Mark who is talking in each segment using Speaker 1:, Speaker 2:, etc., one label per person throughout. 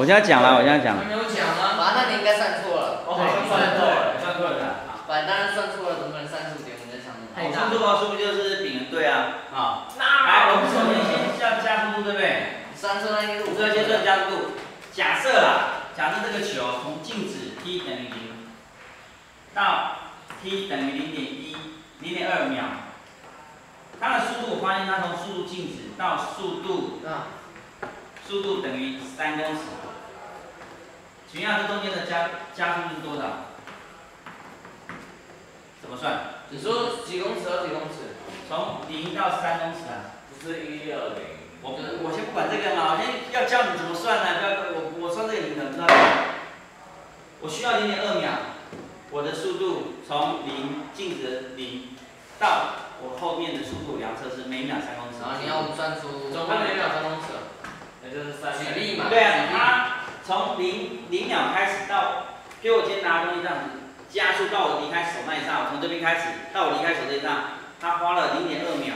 Speaker 1: 我现在讲了，我现在讲了。
Speaker 2: 还没有讲吗？
Speaker 3: 啊，那你应该算错了。
Speaker 1: 哦，算错了，算错了的。
Speaker 3: 反当然算错了，怎么可能三十五点五在上面？
Speaker 1: 我算错了，是不是就是丙人对啊？啊，来，我们首先先要加速度，对不对？
Speaker 3: 三车那一路。
Speaker 1: 这个先算加速度。假设啦，假设这个球从静止 t 等于零到 t 等于零点一、零点二秒，它的速度我发现它从速度静止到速度，速度等于三公尺。请问下这中间的加加速度是多少？怎么算？
Speaker 2: 你说几公尺到几公尺？
Speaker 1: 从零到三公尺啊？
Speaker 2: 不是一二零。
Speaker 1: 我我先不管这个嘛，我先要教你怎么算呢？不要我我算这个你可能知道。我需要零点二秒，我的速度从零静止零到我后面的速度量测是每秒三公尺。
Speaker 3: 然后你要算出
Speaker 2: 总共每秒三公尺，那就是三。
Speaker 3: 举例嘛。
Speaker 1: 对啊，它从零零秒开始到，给我今天拿东西这样子加速到我离开手那一刹，我从这边开始到我离开手这一刹，它花了零点二秒。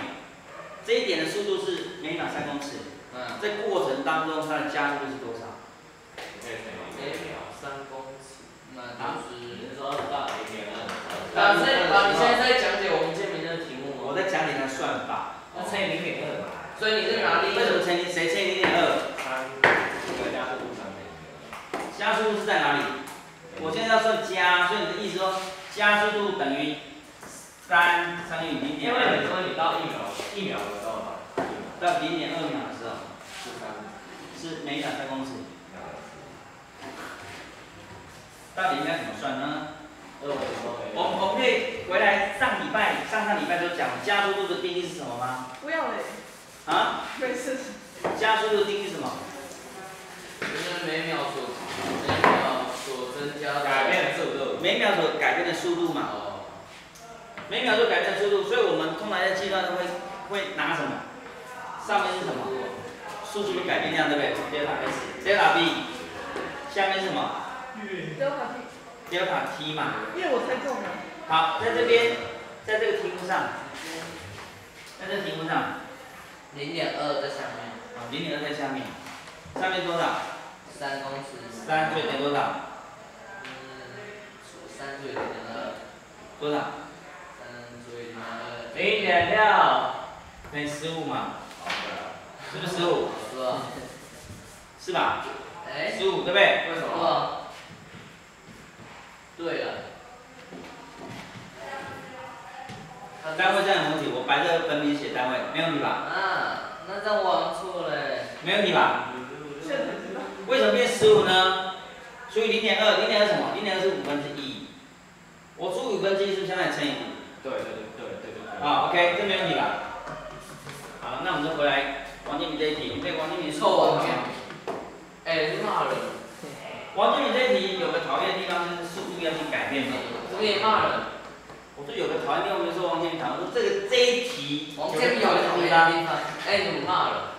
Speaker 1: 这一点的速度是每秒三公尺。嗯。在过程当中，它的加速度是多少？
Speaker 2: 每秒三公尺。
Speaker 3: 那就是
Speaker 2: 你说到零点二。
Speaker 3: 啊，在啊，你现在在讲解我们这边的题目吗？
Speaker 1: 我在讲解它算法。
Speaker 2: 那乘以零点二嘛。
Speaker 3: 所以你是哪里？
Speaker 1: 为什么乘以谁乘以零点二？
Speaker 2: 加速度
Speaker 1: 是在哪里？我现在要算加，所以你的意思说加速度等于三乘以零点二。
Speaker 2: 因为你说你到一秒一秒的时候嘛。
Speaker 1: 到零点二秒的时候，
Speaker 2: 是三，
Speaker 1: 是每秒三公尺。到底应该怎么算呢？
Speaker 2: 我
Speaker 1: 我们可以回来上礼拜、上上礼拜都讲加速度的定义是什么吗？
Speaker 4: 不要嘞。
Speaker 1: 啊？
Speaker 4: 没事。
Speaker 1: 加速度的定义是什么？
Speaker 3: 就是每秒所每秒所增加
Speaker 2: 改变的速度。
Speaker 1: 每秒所改变的速度嘛。哦。每秒所改变的速度，所以我们通常在计算都会会拿什么？上面是什么？速度的改变量，对不对？delta s，delta b，下面是什么
Speaker 4: ？delta
Speaker 1: t，delta t 嘛。
Speaker 4: 因为我猜中了。
Speaker 1: 好，在这边，在这个题目上，在这个题目上，
Speaker 3: 零点二在下面。
Speaker 1: 啊，零点二在下面，上面多少？
Speaker 3: 三公尺。
Speaker 1: 三对等多少？
Speaker 3: 嗯，三对零点二。
Speaker 1: 多少？
Speaker 3: 三对零点二。
Speaker 2: 零点六。
Speaker 1: 等于十五嘛。是不是十五？
Speaker 3: 是吧？
Speaker 1: 是吧？
Speaker 3: 哎，
Speaker 1: 十五对不对？
Speaker 2: 为什么？
Speaker 3: 对了。
Speaker 1: 单位这样的东西，我白这粉笔写单位，没问题吧？
Speaker 3: 啊，那这我错了。
Speaker 1: 没问题吧？为什么变十五呢？除以零点二，零点二什么？零点二是五分之一。我除五分之一是不是相当于乘以五？
Speaker 2: 对对对对对对。
Speaker 1: 好，OK，这没问题吧？好，那我们就回来。王建民这一题，对王建民
Speaker 3: 臭哎，你骂人。
Speaker 1: 王建民这一题有个讨厌的地方，就是速度要去改变嘛。
Speaker 3: 我也骂人。
Speaker 1: 我说有个讨厌地方，我们说王建民讨论说这个这一题。
Speaker 3: 王建民有个讨厌的地方，哎，你骂人。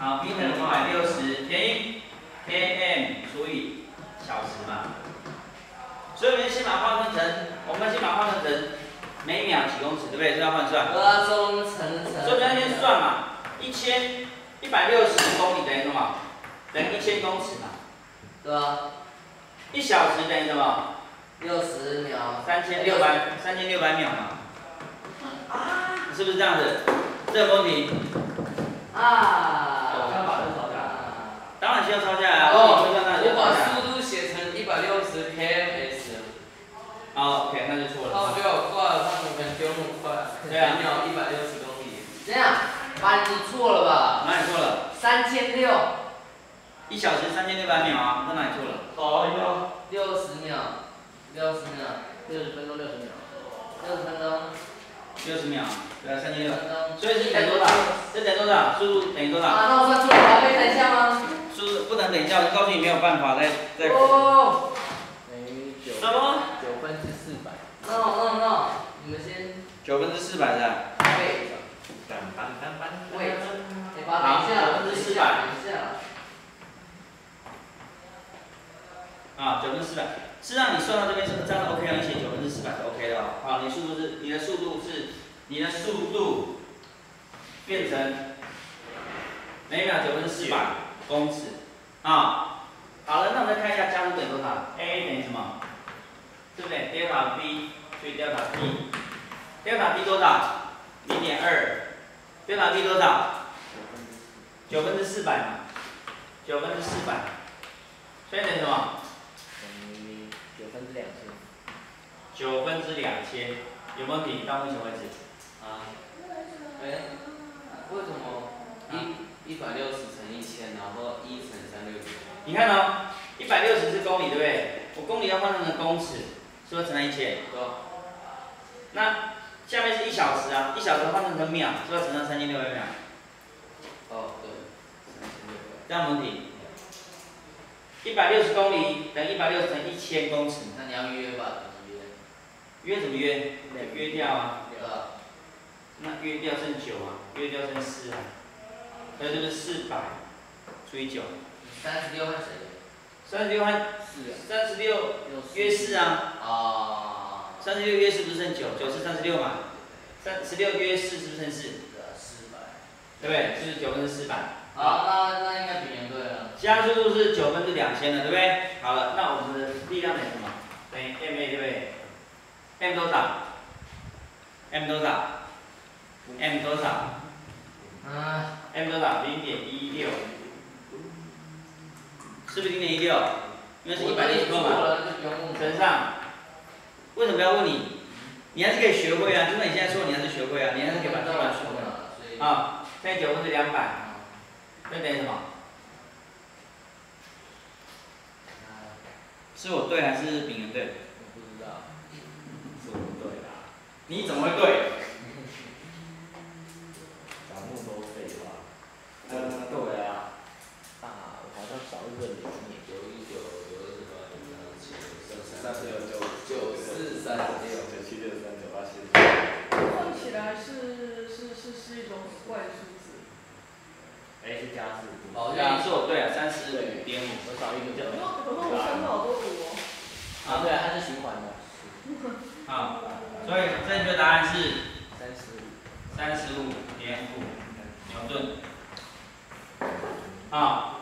Speaker 1: 好，b 等于五百六十，，km 除以小时嘛。所以我们先把它换成，我们先把它换成每秒几公尺，对不对？这要换算。
Speaker 3: 呃，中乘乘。
Speaker 1: 所以咱先算嘛。一千一百六十公里等于什么？等于一千公尺嘛，
Speaker 3: 对吧？
Speaker 1: 一小时等于什么？
Speaker 3: 六十秒。
Speaker 1: 三千六百三千六百秒嘛。啊。是不是这样子？这个问题。
Speaker 3: 啊。
Speaker 2: 我先把这抄下来。
Speaker 1: 当然需要抄下来啊。
Speaker 3: 哦。我把速度写成一百六十 km/s。
Speaker 1: 好，OK，那就错了。
Speaker 3: 他比我快，他怎么丢那么快？
Speaker 1: 对啊。
Speaker 3: 每秒一百六十公里。这样。把你错了吧？
Speaker 1: 哪里错了？
Speaker 3: 三千六，
Speaker 1: 一小时三千六百秒啊，在哪里错了？
Speaker 2: 哎呀，
Speaker 3: 六十秒，六十秒，
Speaker 2: 六十分钟六十秒，
Speaker 3: 六十分钟，
Speaker 1: 六十秒，对啊，三千六，所以是等于多少？这等于多少？速度等于多少？
Speaker 3: 啊，那我算错了，还可以等一下吗？
Speaker 1: 速度不能等一下，我告诉你没有办法再再。
Speaker 3: 哦。
Speaker 2: 等于九。
Speaker 1: 什么？
Speaker 2: 九分之四百。
Speaker 3: 那那那，你们先。
Speaker 1: 九分之四百的。
Speaker 3: 对。喂，好，
Speaker 1: 九分之四百。啊，九分之四百。是让你算到这边是这样 OK 啊？你写九分之四百是 OK 的哦。好，你速度是你的速度是你的速度变成每秒九分之四百公尺。啊，好了，那我们再看一下加速等于多少？A 等于什么？对不对？delta V 所以 delta T，delta T 多少？零点二，delta T 多少？九分之四百嘛，九分之四百，所以等于什么？
Speaker 2: 等于九分之两千。
Speaker 1: 九分之两千，有没有题？到目前为止，
Speaker 3: 啊，哎，为什么一一百六十乘一千，然后一乘三六九？
Speaker 1: 你看哦，一百六十是公里，对不对？我公里要换成公尺，是不是乘上一千？
Speaker 3: 对？
Speaker 1: 那下面是一小时啊，一小时换成成秒，是不是乘上三千六百秒？
Speaker 3: 哦，对，三千六百。
Speaker 1: 这样没问题。一百六十公里等于一百六十乘一千公尺，
Speaker 3: 那你要约吧？怎么约？
Speaker 1: 约怎么约？约掉啊？那约掉剩九啊，约掉剩四啊，所以这个四百除以九，
Speaker 3: 三十六和谁？
Speaker 1: 三十六和
Speaker 2: 是啊。
Speaker 1: 三十六
Speaker 2: 六
Speaker 1: 约四啊，
Speaker 3: 啊，
Speaker 1: 三十六约四不是剩九，九是三十六嘛，三十六约四是不是剩四？
Speaker 3: 四百。
Speaker 1: 对不对？就是九分之四百。
Speaker 3: 好，那那应该比年对了。
Speaker 1: 加速度是九分之两千了，对不对？好了，那我们的力量等于什么？等于 ma 对不对？m 多少？m 多少？m 多少
Speaker 3: 啊
Speaker 1: ，？m 多少？零点一六，是不是零点一六？因为是一百六十公嘛，乘上。为什么要问你？你还是可以学会啊，就算你现在错，你还是学会啊，你还是可以把这把学会。
Speaker 3: 了，
Speaker 1: 啊，现在九分之两百，那等于什么？是我对还是丙人对？
Speaker 2: 我不知道。
Speaker 5: 是我对啦，
Speaker 1: 你怎么会对？
Speaker 5: 咱们都废话。嗯，对啊，
Speaker 2: 啊，我好像少一个零耶。
Speaker 3: 九一九九二八九三七
Speaker 5: 三六九
Speaker 3: 九四三十六。
Speaker 5: 九七六三九八七。
Speaker 4: 算起来是是是是一种很怪的数字。
Speaker 5: 哎，是加四。
Speaker 3: 好
Speaker 1: 对啊，是我对啊，三十五点五。
Speaker 2: 我少一个
Speaker 4: 可是
Speaker 2: 九。
Speaker 4: 可是我生了好多五哦。
Speaker 2: 啊，对啊，它是循环的。
Speaker 1: 啊，所以正确答案是
Speaker 2: 三十五。
Speaker 1: 三十五点五牛顿。好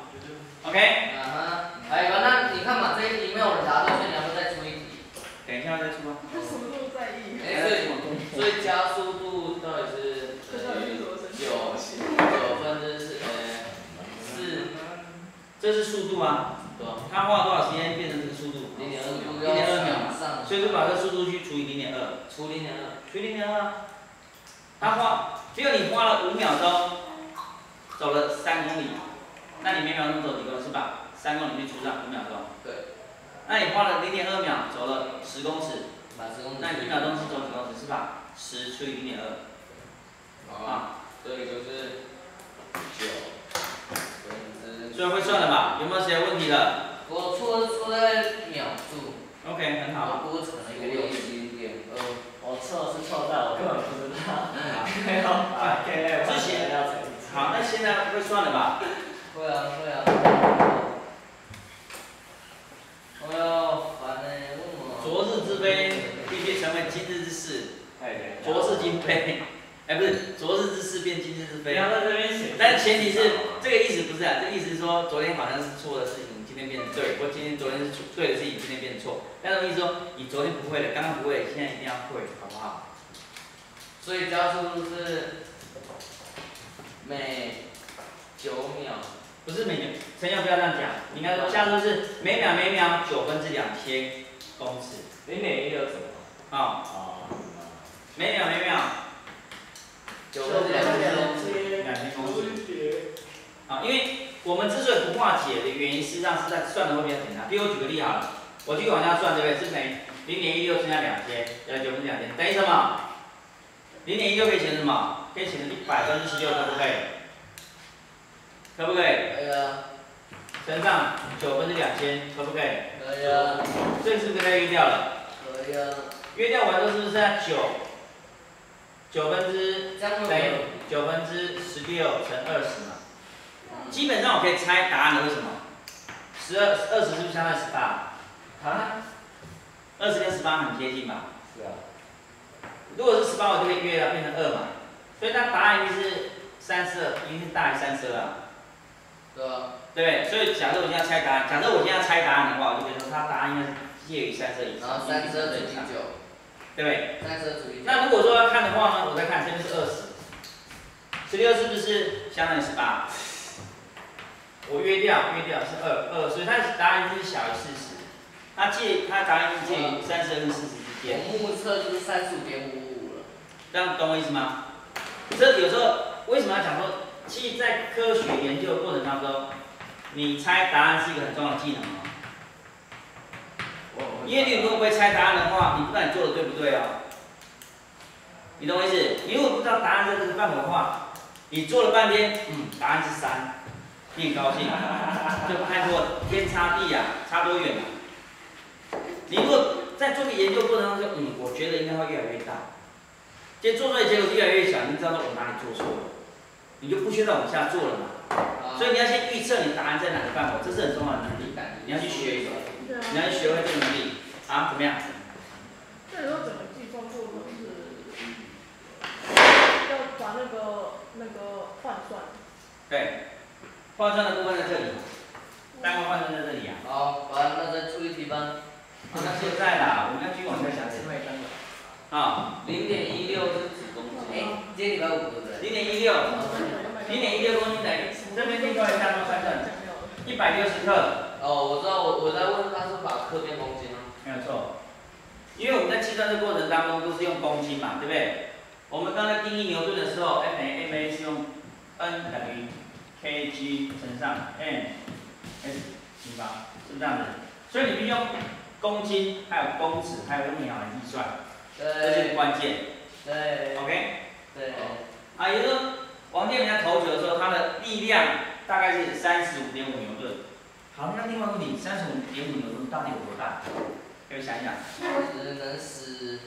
Speaker 1: ，OK，
Speaker 3: 啊哈，哎，反正你看嘛，这一题没有人答对，所以你要不再出一题？
Speaker 1: 等一下再出啊。
Speaker 4: 他什么都不在意。
Speaker 3: 哎，所以所以加速度到底是九九分之四，呃，四
Speaker 1: 这是速度啊，
Speaker 3: 多
Speaker 1: 它花了多少时间变成这个速度？
Speaker 3: 零点二秒，
Speaker 1: 零点二秒
Speaker 3: 上，
Speaker 1: 所以就把这个速度去除以零点二，
Speaker 3: 除零点二，
Speaker 1: 除以零点二啊。它花，只有你花了五秒钟，走了三公里，那你每秒钟走几公里是吧？三公里去除上五秒钟。
Speaker 3: 对。
Speaker 1: 那你花了零点二秒，走了十公尺，
Speaker 3: 把十公尺。
Speaker 1: 那你一秒钟是走几公尺是吧？十除以零点二，
Speaker 3: 啊，
Speaker 1: 啊，
Speaker 3: 所以就是九分之。
Speaker 1: 所以会算了吧？有没有谁有问题的
Speaker 3: 我错错在秒数
Speaker 1: ，？OK，很好。
Speaker 3: 我多乘了一个六十一点二。
Speaker 2: 我错是错在我根本不知道。
Speaker 5: 没有把 K M
Speaker 1: 之前好，那现在会算了吧？
Speaker 3: 会啊会啊。哎呦，烦呢，问我。
Speaker 1: 昨日之悲必须成为今日之事，
Speaker 5: 哎对。
Speaker 1: 昨日今非，哎，不是，昨日之事变今日之非。
Speaker 5: 不要在这边写。
Speaker 1: 但前提是这个意思不是啊，这意思是说昨天好像是错的事情，今天变成对；或今天昨天是对的事情，今天变成错。但是我意思说，你昨天不会的，刚刚不会，现在一定要会，好不好？
Speaker 3: 所以加速度是每九秒。
Speaker 1: 不是每秒，陈阳不要这样讲，你应该说加速是每秒每秒九分之两千公尺，
Speaker 5: 零点一六什么？
Speaker 1: 啊、
Speaker 5: 啊。
Speaker 1: 每秒每秒
Speaker 3: 九分之两千。
Speaker 1: 两千公尺。啊，因为我们之所以不化解的原因，实际上是在算的会比较简单。比如我举个例好了，我继续往下算，对不对？是每零点一六乘下两千，要，九分之两千等于什么？零点一六可以写成什么？可以写成一百分之十六，对不可以？可不可以？
Speaker 3: 可以啊，
Speaker 1: 乘上九分之两千，可不可以？
Speaker 3: 可以啊，
Speaker 1: 这个是不是该约掉了？
Speaker 3: 可以啊。
Speaker 1: 约掉完之后是不是剩下九？九分之等于九分之十六乘二十嘛？基本上我可以猜答案的，为什么？十二二十是不是相当于十八？
Speaker 5: 啊？
Speaker 1: 二十跟十八很接近吧？
Speaker 5: 是啊。
Speaker 1: 如果是十八，我就可以约了变成二嘛。所以它答案一定是三十二，一定是大于三十二啊。
Speaker 3: 对？
Speaker 1: 所以假设我现在猜答案，假设我现在猜答案的话，我就可以说它答案应该是介于三十二以
Speaker 3: 然后
Speaker 1: 上，
Speaker 3: 三十二除以
Speaker 1: 以上，
Speaker 3: 九，
Speaker 1: 对不对？
Speaker 3: 三十二除以九。
Speaker 1: 那如果说要看的话呢，我再看这边是二十，十六是不是相当于十八？我约掉约掉是二二，所以它的答案就是小于四十，它介它答案是介于三十二跟四十之间，
Speaker 3: 我目测就是三十五点五五了。
Speaker 1: 这样懂我意思吗？这有时候为什么要讲说，其实在科学研究的过程当中，你猜答案是一个很重要的技能哦。因为你如果不会猜答案的话，你不知道你做的对不对哦。你懂我意思？你如果不知道答案在这个范围的话，你做了半天，嗯，答案是三，你很高兴，就看过天差地啊，差多远啊？你如果在做个研究过程当中，嗯，我觉得应该会越来越大，结果做出来结果是越来越小，你知道说我哪里做错了，你就不需要再往下做了嘛。所以你要先预测你答案在哪个范围，这是很重要的能力，你要去学一个，你要去学会这个能力啊，怎么样？
Speaker 4: 那你说整个计算过程是要把那个那个换算，
Speaker 1: 对，换算的部分在这里，单位换算在这里啊。
Speaker 3: 好，完了再出一题吧。
Speaker 1: 那现在啦，我们要继续往下讲
Speaker 2: 另外一张的。
Speaker 1: 啊，
Speaker 3: 零点一六是几公斤？哎，今天礼拜五？
Speaker 1: 零点一六，零点一六公斤等于这边另外一项做算算，一百六十克，
Speaker 3: 哦，我知道，我我在问他是把克变公斤吗？
Speaker 1: 没有错。因为我们在计算的过程当中都是用公斤嘛，对不对？我们刚才定义牛顿的时候，M 等于 ma 是用 n 等于 kg 乘上 n s 平方，是不是这样子？所以你必须用公斤，还有公尺，还有用秒来计算，这是
Speaker 3: 对
Speaker 1: 关键。
Speaker 3: 对
Speaker 1: OK，
Speaker 3: 对。
Speaker 1: 啊，也就是说，王建民在投球的时候，他的力量大概是三十五点五牛顿。好，那另外一个问题，三十五点五牛顿到底有多大？可以想一想。
Speaker 3: 只能使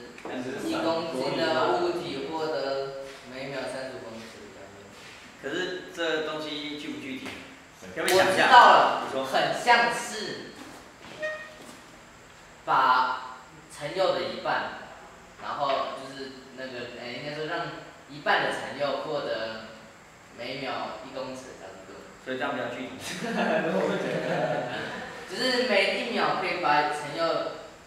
Speaker 3: 一公斤的物体获得每秒三十公尺。
Speaker 1: 可是这东西具不具体？可
Speaker 3: 我
Speaker 1: 不可以想一下？
Speaker 3: 知道了
Speaker 1: 你说，
Speaker 3: 很像是把陈佑的一半，然后就是那个，哎、应该说让一半的陈柚获得每秒一公尺差不多。
Speaker 1: 所以这样比较具体。
Speaker 3: 只是每一秒可以把陈柚，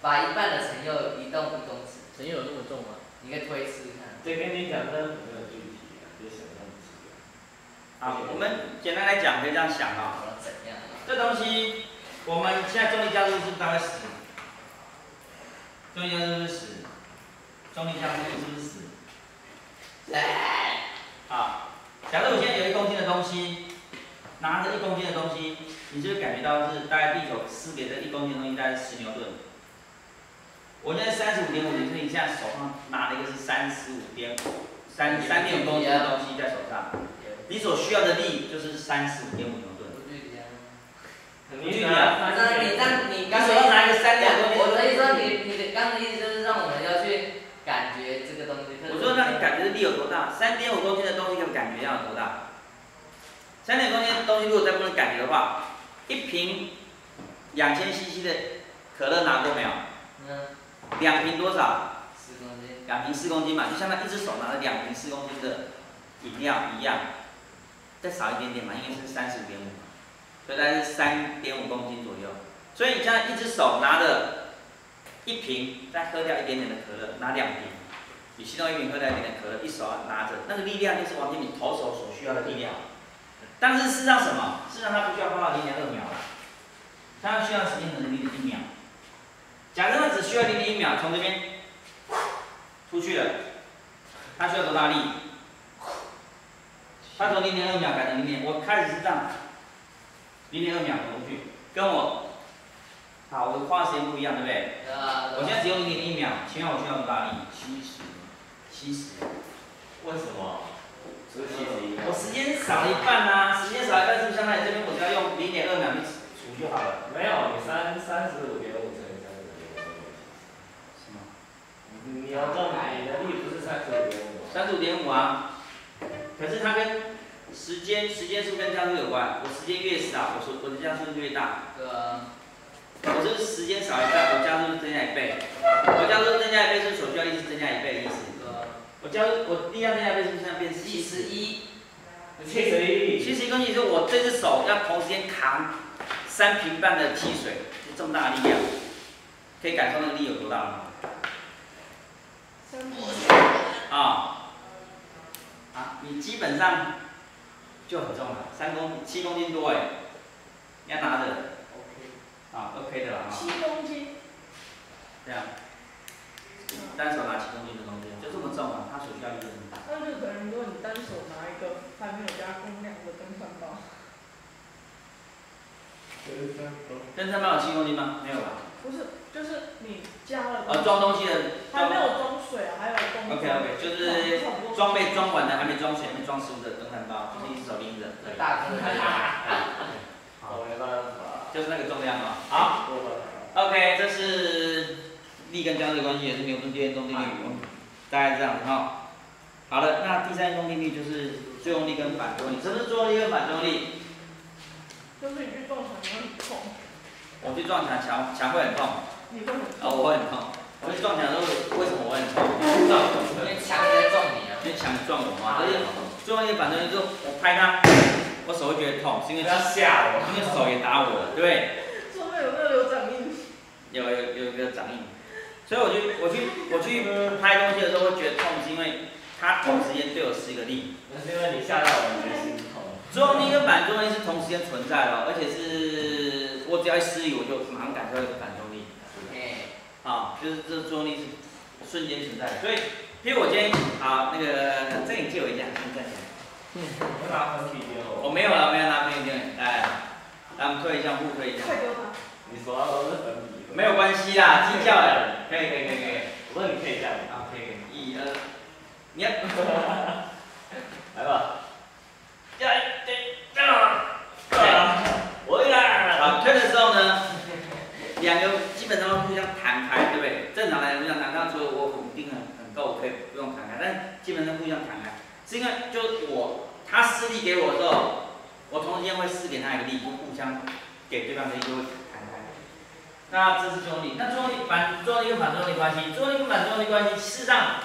Speaker 3: 把一半的陈柚移动一公尺，
Speaker 2: 陈友有那么重吗？
Speaker 3: 你可以推试看。
Speaker 5: 这跟你讲的没有具体啊，就想象自己。
Speaker 1: 好，我们简单来讲，可以这样想啊、
Speaker 3: 我要怎样？
Speaker 1: 这东西我们现在重力加速度是不是大概十？重力加速度是十，重力加速度是不是十？好，假设我现在有一公斤的东西，拿着一公斤的东西，你就会感觉到是大概地球施给这一公斤的东西大概是十牛顿。我现在三十五点五，所以你现在手上拿了一个是三十五点五，三三点五公斤的东西在手上，你所需要的力就是三十五点五牛顿。
Speaker 3: 不具体啊。
Speaker 1: 你具体啊？
Speaker 3: 反正你让你
Speaker 1: 你
Speaker 3: 刚
Speaker 1: 手上拿一个三点五公斤，
Speaker 3: 我的意思说你你的刚的意思就是让我们要去感觉这个东西。
Speaker 1: 我说让你感觉的力有多大，三点五公斤的东西给我感觉要有多大？三点五公斤的东西如果再不能感觉的话，一瓶两千 CC 的可乐拿过没有？
Speaker 3: 嗯，
Speaker 1: 两瓶多少？
Speaker 3: 四公斤。
Speaker 1: 两瓶四公斤嘛，就相当于一只手拿了两瓶四公斤的饮料一样，再少一点点嘛，应该是三十五点五嘛，所以大概是三点五公斤左右。所以你现在一只手拿着一瓶，再喝掉一点点的可乐，拿两瓶，你其中一瓶喝掉一点点可乐，一手拿着，那个力量就是王建民投手所需要的力量。但是事实上什么？事实上他不需要花到零点二秒了，它需要时间可能零点一秒。假设他只需要零点一秒，从这边出去了，他需要多大力？他从零点二秒改成零点，我开始是这样，零点二秒投出去，跟我，好，我花的时间不一样，对不对？我现在只用零点一秒，请问我需要多大力？七十。
Speaker 5: 为什么？是七十一
Speaker 1: 我时间少了一半啊，时间少一半是不是相当于这边我只要用零点二秒去除就好了？
Speaker 5: 没有，你三三十五点五乘以三十五点五，
Speaker 1: 是吗？
Speaker 5: 你要这你的力不是三十五点五吗？
Speaker 1: 三十五点五啊，可是它跟时间时间是不是跟加速有关？我时间越少，我所我的加速度就越大。
Speaker 3: 对啊。
Speaker 1: 我是时间少一半，我加速度增加一倍。我加速度增加一倍是所需要力是增加一倍的意思。我教我力量增加一倍是不是现在变
Speaker 3: 七十一，
Speaker 1: 对
Speaker 5: 七十一，
Speaker 1: 七十一公斤，就是我这只手要同时间扛三瓶半的汽水，就这么大的力量，可以感受那个力有多大吗？啊，啊，你基本上就很重了，三公七公斤多哎，你要拿着，OK，，啊，OK 的了啊，
Speaker 4: 七公斤，
Speaker 1: 这样，单手拿七公斤的东西，就这么重啊，它所需要力就很大。
Speaker 4: 那就等于说你单手拿一个还没有加工量的登山包，
Speaker 1: 登山包有七公斤吗？没有吧？
Speaker 4: 不是，就是你加了
Speaker 1: 呃，装东西的，
Speaker 4: 还没有装水啊，还有装
Speaker 1: OK OK，就是装备装完的还没装水、还没装食物的登山包，就是一只手拎着，
Speaker 3: 那大哥的，
Speaker 5: 我没办法，
Speaker 1: 就是那个重量哦。好，，OK，这是力跟胶的关系，也是牛顿第二定律，大概这样子哈。好了，那第三运动定律就是作用力跟反作用力。什么是作用力跟反作用力？
Speaker 4: 就是你去撞墙你会很痛，
Speaker 1: 我去撞墙，墙墙会很痛，
Speaker 4: 你会很
Speaker 1: 哦，
Speaker 4: 痛。
Speaker 1: 我会很痛。我去撞墙的时候，为什么我会很痛？撞
Speaker 3: 因为墙在撞你啊。
Speaker 1: 因为墙撞我嘛。可是作用力反作用力就是我拍它，我手会觉得痛，是因为
Speaker 5: 不要吓我，
Speaker 1: 因为手也打我了，对不对？
Speaker 4: 上面有没有有掌印？
Speaker 1: 有有有一个掌印，所以我去我去我去拍东西的时候会觉得痛，是因为它同时间对我施一个力。
Speaker 5: 那是因为你吓到我，你的心痛。
Speaker 1: 作用力跟反作用力是同时间存在的哦，而且是我只要一施力，我就马上感受到一个反作用力。
Speaker 3: 哎，
Speaker 1: 啊，就是这作用力是瞬间存在的。所以，譬如我今天好那个，这个你借我一下，你站起来。
Speaker 5: 我拿粉笔给我，
Speaker 1: 我没有了，没有拿飞机来，来我们推一下，互推一下。
Speaker 4: 快丢它！
Speaker 5: 你手上都是粉笔。
Speaker 1: 没有关系啦，计较了，可以可以可以可以。
Speaker 5: 我说你可以这样，
Speaker 1: 啊，可以可以，一二，你要，
Speaker 5: 来吧。
Speaker 1: 呀，这样，我呀，好，推的时候呢，两个基本上都互相弹开，对不对？正常来讲互相弹开，除了我稳定很很够，可以不用弹开，但基本上互相弹开，是因为就我他施力给我的时候，我同时间会施给他一个力，就互相给对方的力就会。那这是作用力，那作用力反作用力跟反作用力关系，作用力跟反作用力关系，事实上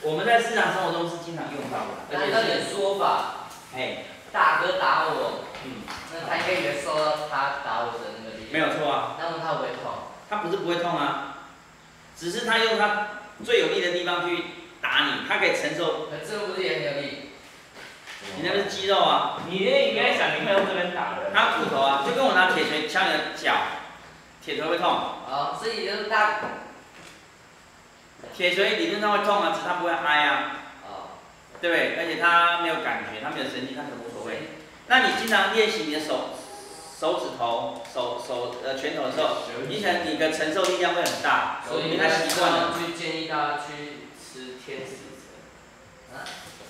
Speaker 1: 我们在日常生活中是经常用到的，而且是
Speaker 3: 按照你的说法，
Speaker 1: 哎，
Speaker 3: 大哥打我，
Speaker 1: 嗯，
Speaker 3: 那他应该也受到他打我的那个力量。
Speaker 1: 没有错啊，
Speaker 3: 那么他会不会痛？
Speaker 1: 他不是不会痛啊，只是他用他最有力的地方去打你，他可以承受，
Speaker 3: 可这个不是也很有力？
Speaker 1: 你那边是肌肉啊，
Speaker 5: 你应该想，你会用这边打的。
Speaker 1: 他骨头啊，就跟我拿铁锤敲你的脚，铁锤会痛，
Speaker 3: 好，所以就是他，
Speaker 1: 铁锤理论上会痛啊，只是它不会挨啊，
Speaker 3: 哦，
Speaker 1: 对不对？而且他没有感觉，他没有神经，他可能无所谓。那你经常练习你的手手指头、手手呃拳头的时候，你可能你的承受力量会很大，
Speaker 3: 所以
Speaker 1: 他习惯了。
Speaker 3: 去建议大家去吃天使。啊？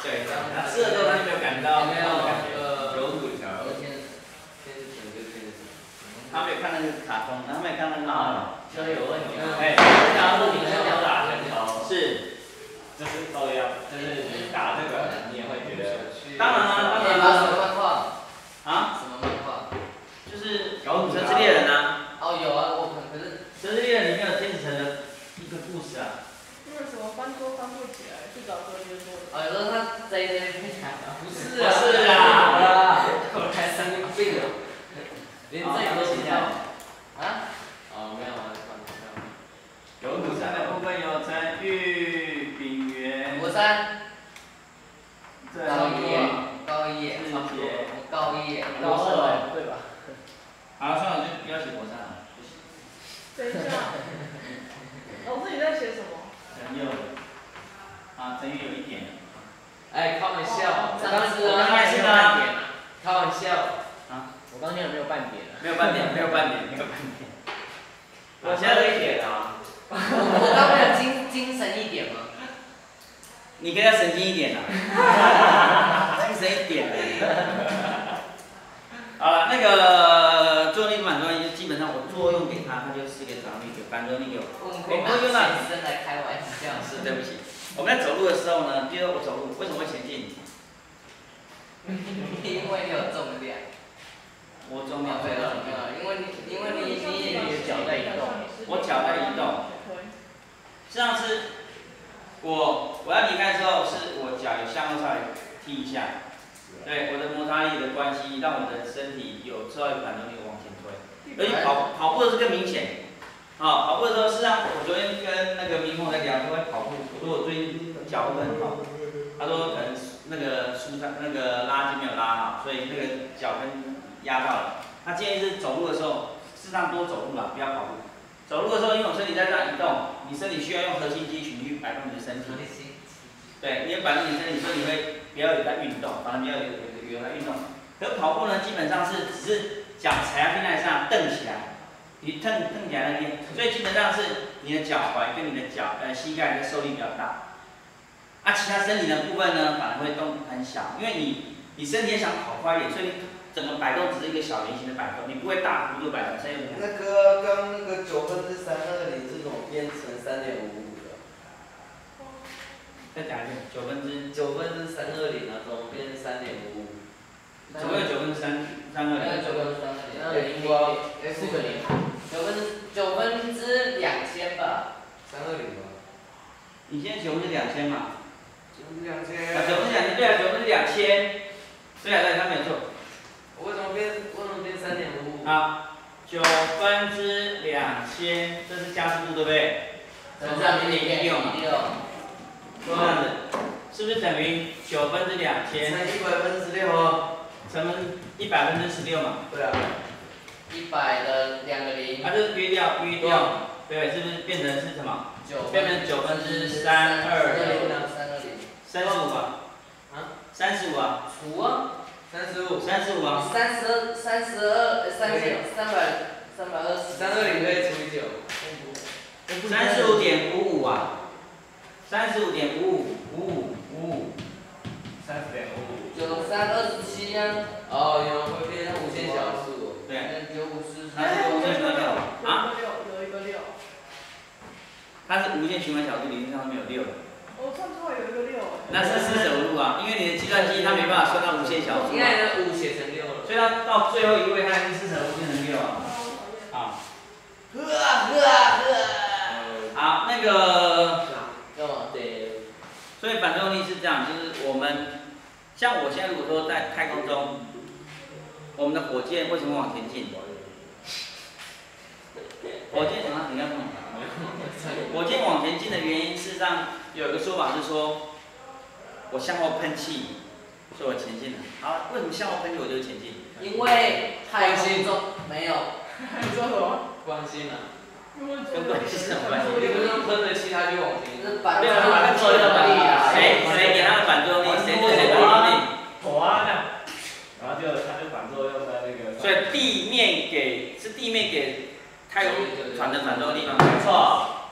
Speaker 1: 对，他吃了之后他就没有感到
Speaker 3: 没有
Speaker 1: 感觉。
Speaker 3: 呃，
Speaker 1: 有骨条
Speaker 3: 有天天使城就天使城。
Speaker 1: 他没有看那个卡通，他没有看那个
Speaker 5: 啊，所以有问题啊。
Speaker 1: 哎，
Speaker 5: 假如说你是要打拳头，
Speaker 1: 是，
Speaker 5: 就是都一样，就是你打这个，你也会觉得
Speaker 1: 当然了、当然
Speaker 3: 了什、么漫画？
Speaker 1: 啊，
Speaker 3: 什么漫画？
Speaker 1: 就是《城市猎人》啊，
Speaker 3: 哦，有啊，我可是《
Speaker 1: 城市猎人》里面有天使城的一个故事啊。
Speaker 4: 因为什么翻桌翻不起来，去找哥哥说的。
Speaker 3: 哦，有时候他在那边分享，不是
Speaker 1: 不是啊
Speaker 3: 我才神经病了！连这个都不知道啊？哦，没有啊，
Speaker 1: 有骨山的部分有陈玉、炳元、
Speaker 3: 国三
Speaker 1: 这
Speaker 3: 高一耶
Speaker 1: 个。，
Speaker 3: 高一耶，差不多，我高一耶，
Speaker 2: 高二对吧？
Speaker 1: 好了，算了，就不要写国山了，不行。
Speaker 4: 等一下，老师你在写什么？
Speaker 1: 陈佑，啊，陈玉有一点，
Speaker 3: 哎，开玩笑，上次
Speaker 1: 我刚
Speaker 3: 还
Speaker 1: 才是
Speaker 3: 有半点，开玩笑，
Speaker 2: 我刚才没有半点啊。
Speaker 1: 没有半点，没有半点，没有半点。
Speaker 5: 我现在一点啊，
Speaker 3: 我刚刚有精精神一点吗？
Speaker 1: 你给他神经一点啊，精神一点。好了，那个作用力反作用力，就基本上我作用给他，他就施给反作用力给反作用力给我。
Speaker 3: 我们可以拿现身来开玩笑。
Speaker 1: 是，对不起。我们在走路的时候呢，比如说我走路，为什么会前进？
Speaker 3: 因为你有重量，
Speaker 1: 我重量
Speaker 3: 对
Speaker 1: 最重
Speaker 3: 了，没有，因为你因为你你
Speaker 2: 你的脚在移动
Speaker 1: 我脚在移动。实际上是我我要离开的时候，是我脚有向后稍微踢一下，对我的摩擦力的关系，让我的身体有受到一个反作用力往前推。而且跑跑步的是更明显。啊，跑步的时候，事实上我昨天跟那个明峰在聊，说跑步，我说我最近脚会很痛，他说可能那个舒张那个拉筋没有拉好，所以那个脚跟压到了。他建议是走路的时候，适当多走路啦，不要跑步。走路的时候，因为我身体在这样移动，你身体需要用核心肌群去摆动你的身体。对，你要摆动你的身体，所以你会比较有在运动，反正不要有有有在运动。可跑步呢，基本上是只是脚踩在平台上蹬起来。你蹬蹬起来那边，所以基本上是你的脚踝跟你的脚呃膝盖的受力比较大，啊，其他身体的部分呢反而会动很小，因为你你身体也想跑快一点，所以你整个摆动只是一个小圆形的摆动，你不会大幅度摆动。所以
Speaker 5: 那个刚那个九分之三二零这种变成三点五五的，
Speaker 1: 再加一遍，九分之
Speaker 5: 九分之三二零那种变成三点五五，
Speaker 1: 总共有九分之三三个零，
Speaker 3: 那九分之三个
Speaker 2: 那
Speaker 3: 零，
Speaker 2: 零零四个零，
Speaker 3: 九分之九分之两千吧。
Speaker 5: 三二零吧？
Speaker 1: 你现在九分之两千嘛？
Speaker 5: 九分之两千
Speaker 1: 啊，
Speaker 5: 千。
Speaker 1: 九分之两千，对啊，九分之两千，对啊，对，他没有错。
Speaker 5: 我为什么变？为什么变三点五五？
Speaker 1: 啊，九分之两千，这是加速度对不对？
Speaker 3: 乘上零点一六嘛。
Speaker 1: 这样子，是不是等于九分之两千
Speaker 5: 乘一百分之十六哦。
Speaker 1: 乘一百分之十六嘛？
Speaker 5: 对啊。
Speaker 3: 一百的两个零。
Speaker 1: 它就是约掉约掉，对，是不是变成是什么？
Speaker 3: 九
Speaker 1: 变成九分之三二
Speaker 3: 零。三二零。
Speaker 1: 三十五啊？
Speaker 5: 啊？
Speaker 1: 三十五啊？
Speaker 3: 除啊。
Speaker 5: 三十五。
Speaker 1: 三十五啊？
Speaker 3: 三十二，三十二，三千三百三百二十。
Speaker 5: 三二零可以除以九。
Speaker 1: 三十五点五五啊？三十五点五五五五五五。
Speaker 5: 三十点五五。
Speaker 3: 九三二十七啊。
Speaker 5: 哦，有会变成无限小数。
Speaker 1: 对。
Speaker 3: 九五四十。
Speaker 1: 它是无限小数
Speaker 4: 啊？有一个六。
Speaker 1: 它是无限循环小数，理论上没有六的。
Speaker 4: 我算出来有一个六。
Speaker 1: 那是四舍五入啊，因为你的计算机它没办法算到无限小数。
Speaker 5: 应该的五写成六了。
Speaker 1: 所以它到最后一位，它已经四舍五入变成六啊。好。
Speaker 3: 呵啊呵啊呵啊。
Speaker 1: 好，那个。
Speaker 3: 要吗？对。
Speaker 1: 所以反作用力是这样，就是我们像我现在如果说在太空中，我们的火箭为什么往前进？火箭啊，你要什么？火箭往前进的原因，事实上有一个说法是说，我向后喷气，所以我前进了。好，为什么向后喷气我就前进？
Speaker 3: 因为太空中没有。
Speaker 4: 你说什么？
Speaker 5: 关心啊。
Speaker 1: 跟关系什么关系？
Speaker 5: 你不是喷了气它就往前。
Speaker 3: 是反
Speaker 1: 没有反作用力
Speaker 3: 啊。
Speaker 1: 谁谁给他的反作用力？谁对谁反作用力？
Speaker 5: 火啊！然后就他就反作用在那个。
Speaker 1: 所以地面给是地面给太空船的反作用力吗？
Speaker 5: 没错。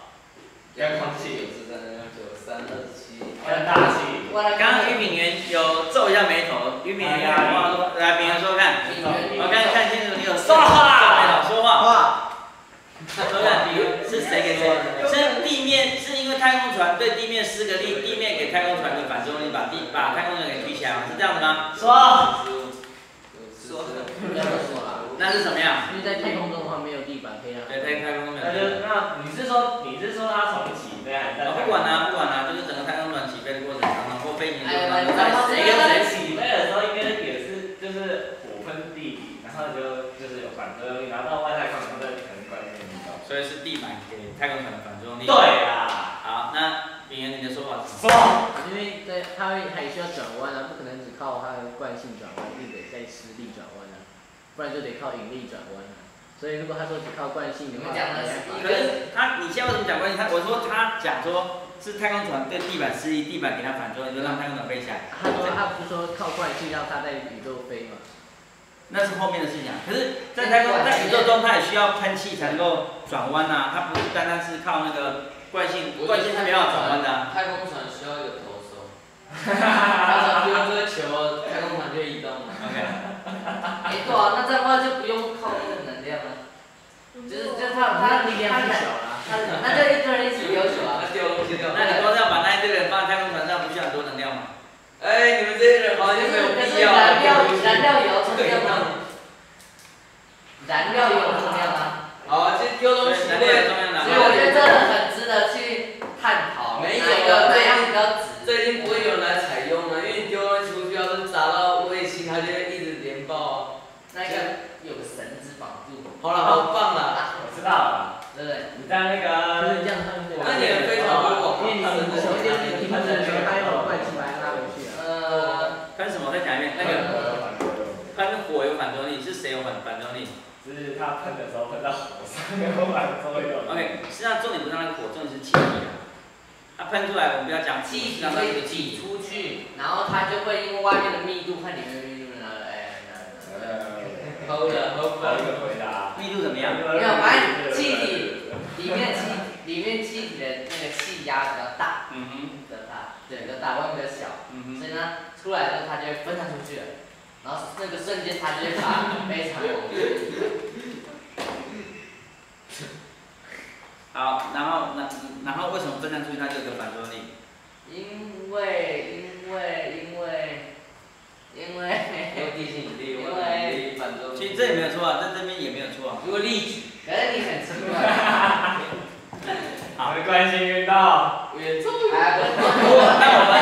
Speaker 3: 要空气。九十三九三二七。
Speaker 5: 要大气。
Speaker 1: 刚刚于品源有皱一下眉头，于品源有话说，来品源说看，我看看清楚你有说话，说话。说看，比如是谁给谁？是地面，是因为太空船对地面施个力，地面给太空船的反作用力，把地把太空船给推起来，是这样的吗？
Speaker 5: 说。
Speaker 3: 说。不要说了。
Speaker 1: 那是什么样？
Speaker 2: 因为在太空中的话没有地板可以让。
Speaker 1: 对，在太空中没有。
Speaker 5: 那就那你是说你是说它从起飞还是？
Speaker 1: 不管啊，不管啊，就是整个太空船起飞的过程当中，或飞行的过程当中，
Speaker 5: 谁跟谁起飞的时候应该也是就是火喷地底，然后就就是有反作用力，然后到外太空然后再可能关键地方。
Speaker 1: 所以是地板给太空船的反作用力。
Speaker 5: 对啦。
Speaker 1: 好，那炳源你的说法是？
Speaker 5: 说。
Speaker 2: 因为在它还需要转弯啊，不可能只靠它的惯性转弯，一定得再施力转弯啊，不然就得靠引力转弯啊。所以如果他说只靠惯性的话，
Speaker 1: 可是他你现在为什么讲惯性？他我说他讲说是太空船对地板施力，地板给它反作用，就让太空船飞起来。
Speaker 2: 他说他不是说靠惯性让它在宇宙飞吗？
Speaker 1: 那是后面的事情啊。可是，在太空在宇宙中，它也需要喷气才能够转弯呐，它不是单单是靠那个惯性，惯性是没办法转弯的。
Speaker 3: 太空船需要一个投手。哈哈哈丢这个球，太空船就移动了。
Speaker 1: OK。
Speaker 3: 没错啊，那这样的话就不用靠那个能量了。就是就是他他
Speaker 2: 力量太小了，
Speaker 3: 他那就一堆人一起丢球啊，
Speaker 5: 丢东西丢。
Speaker 1: 那你光是要把那
Speaker 5: 就没有必要。
Speaker 3: 燃料燃料也要充电吗？燃料油有重要吗？
Speaker 5: 好，其实丢东西
Speaker 1: 也。
Speaker 3: 所以我觉得真的很值得去探讨。没有，个最近比较值。
Speaker 5: 最近不会有人来采用吗？因为丢东球出去要是砸到卫星，它
Speaker 2: 就会一
Speaker 1: 直连爆。那个有个绳子绑住。好了，
Speaker 5: 好棒。他喷的时候喷到火上有反作用。
Speaker 1: ？OK，实际上重点不是那个火，重点是气体啊。它喷出来，我们不要讲
Speaker 3: 气体
Speaker 1: 让它这
Speaker 3: 会
Speaker 1: 个气体。
Speaker 3: 挤出去，然后它就会因为外面的密度和里面的密度呢，哎，
Speaker 5: 呃，
Speaker 3: 偷了偷
Speaker 5: 好一
Speaker 3: 了。
Speaker 5: 个回答。
Speaker 1: 密度怎么样？
Speaker 3: 没有，反正气体里面气里面气体的那个气压比较大，
Speaker 1: 嗯哼，
Speaker 3: 比较大，对，比较大，外面比较小，
Speaker 1: 嗯哼。
Speaker 3: 所以呢，出来之后它就会分散出去了，然后那个瞬间它就会把非常容易。
Speaker 1: 好，然后那然后为什么分散出去它就有个反作用力？
Speaker 3: 因为因为因为因为
Speaker 2: 有地心引力，
Speaker 3: 因
Speaker 2: 或者
Speaker 3: 为
Speaker 2: 反作用力
Speaker 1: 其实这也没有错啊，在这边也没有错啊。
Speaker 3: 如果例举，可是你很奇怪，
Speaker 5: 好，没关系，运动。
Speaker 3: 远中哎，不是，
Speaker 1: 那我们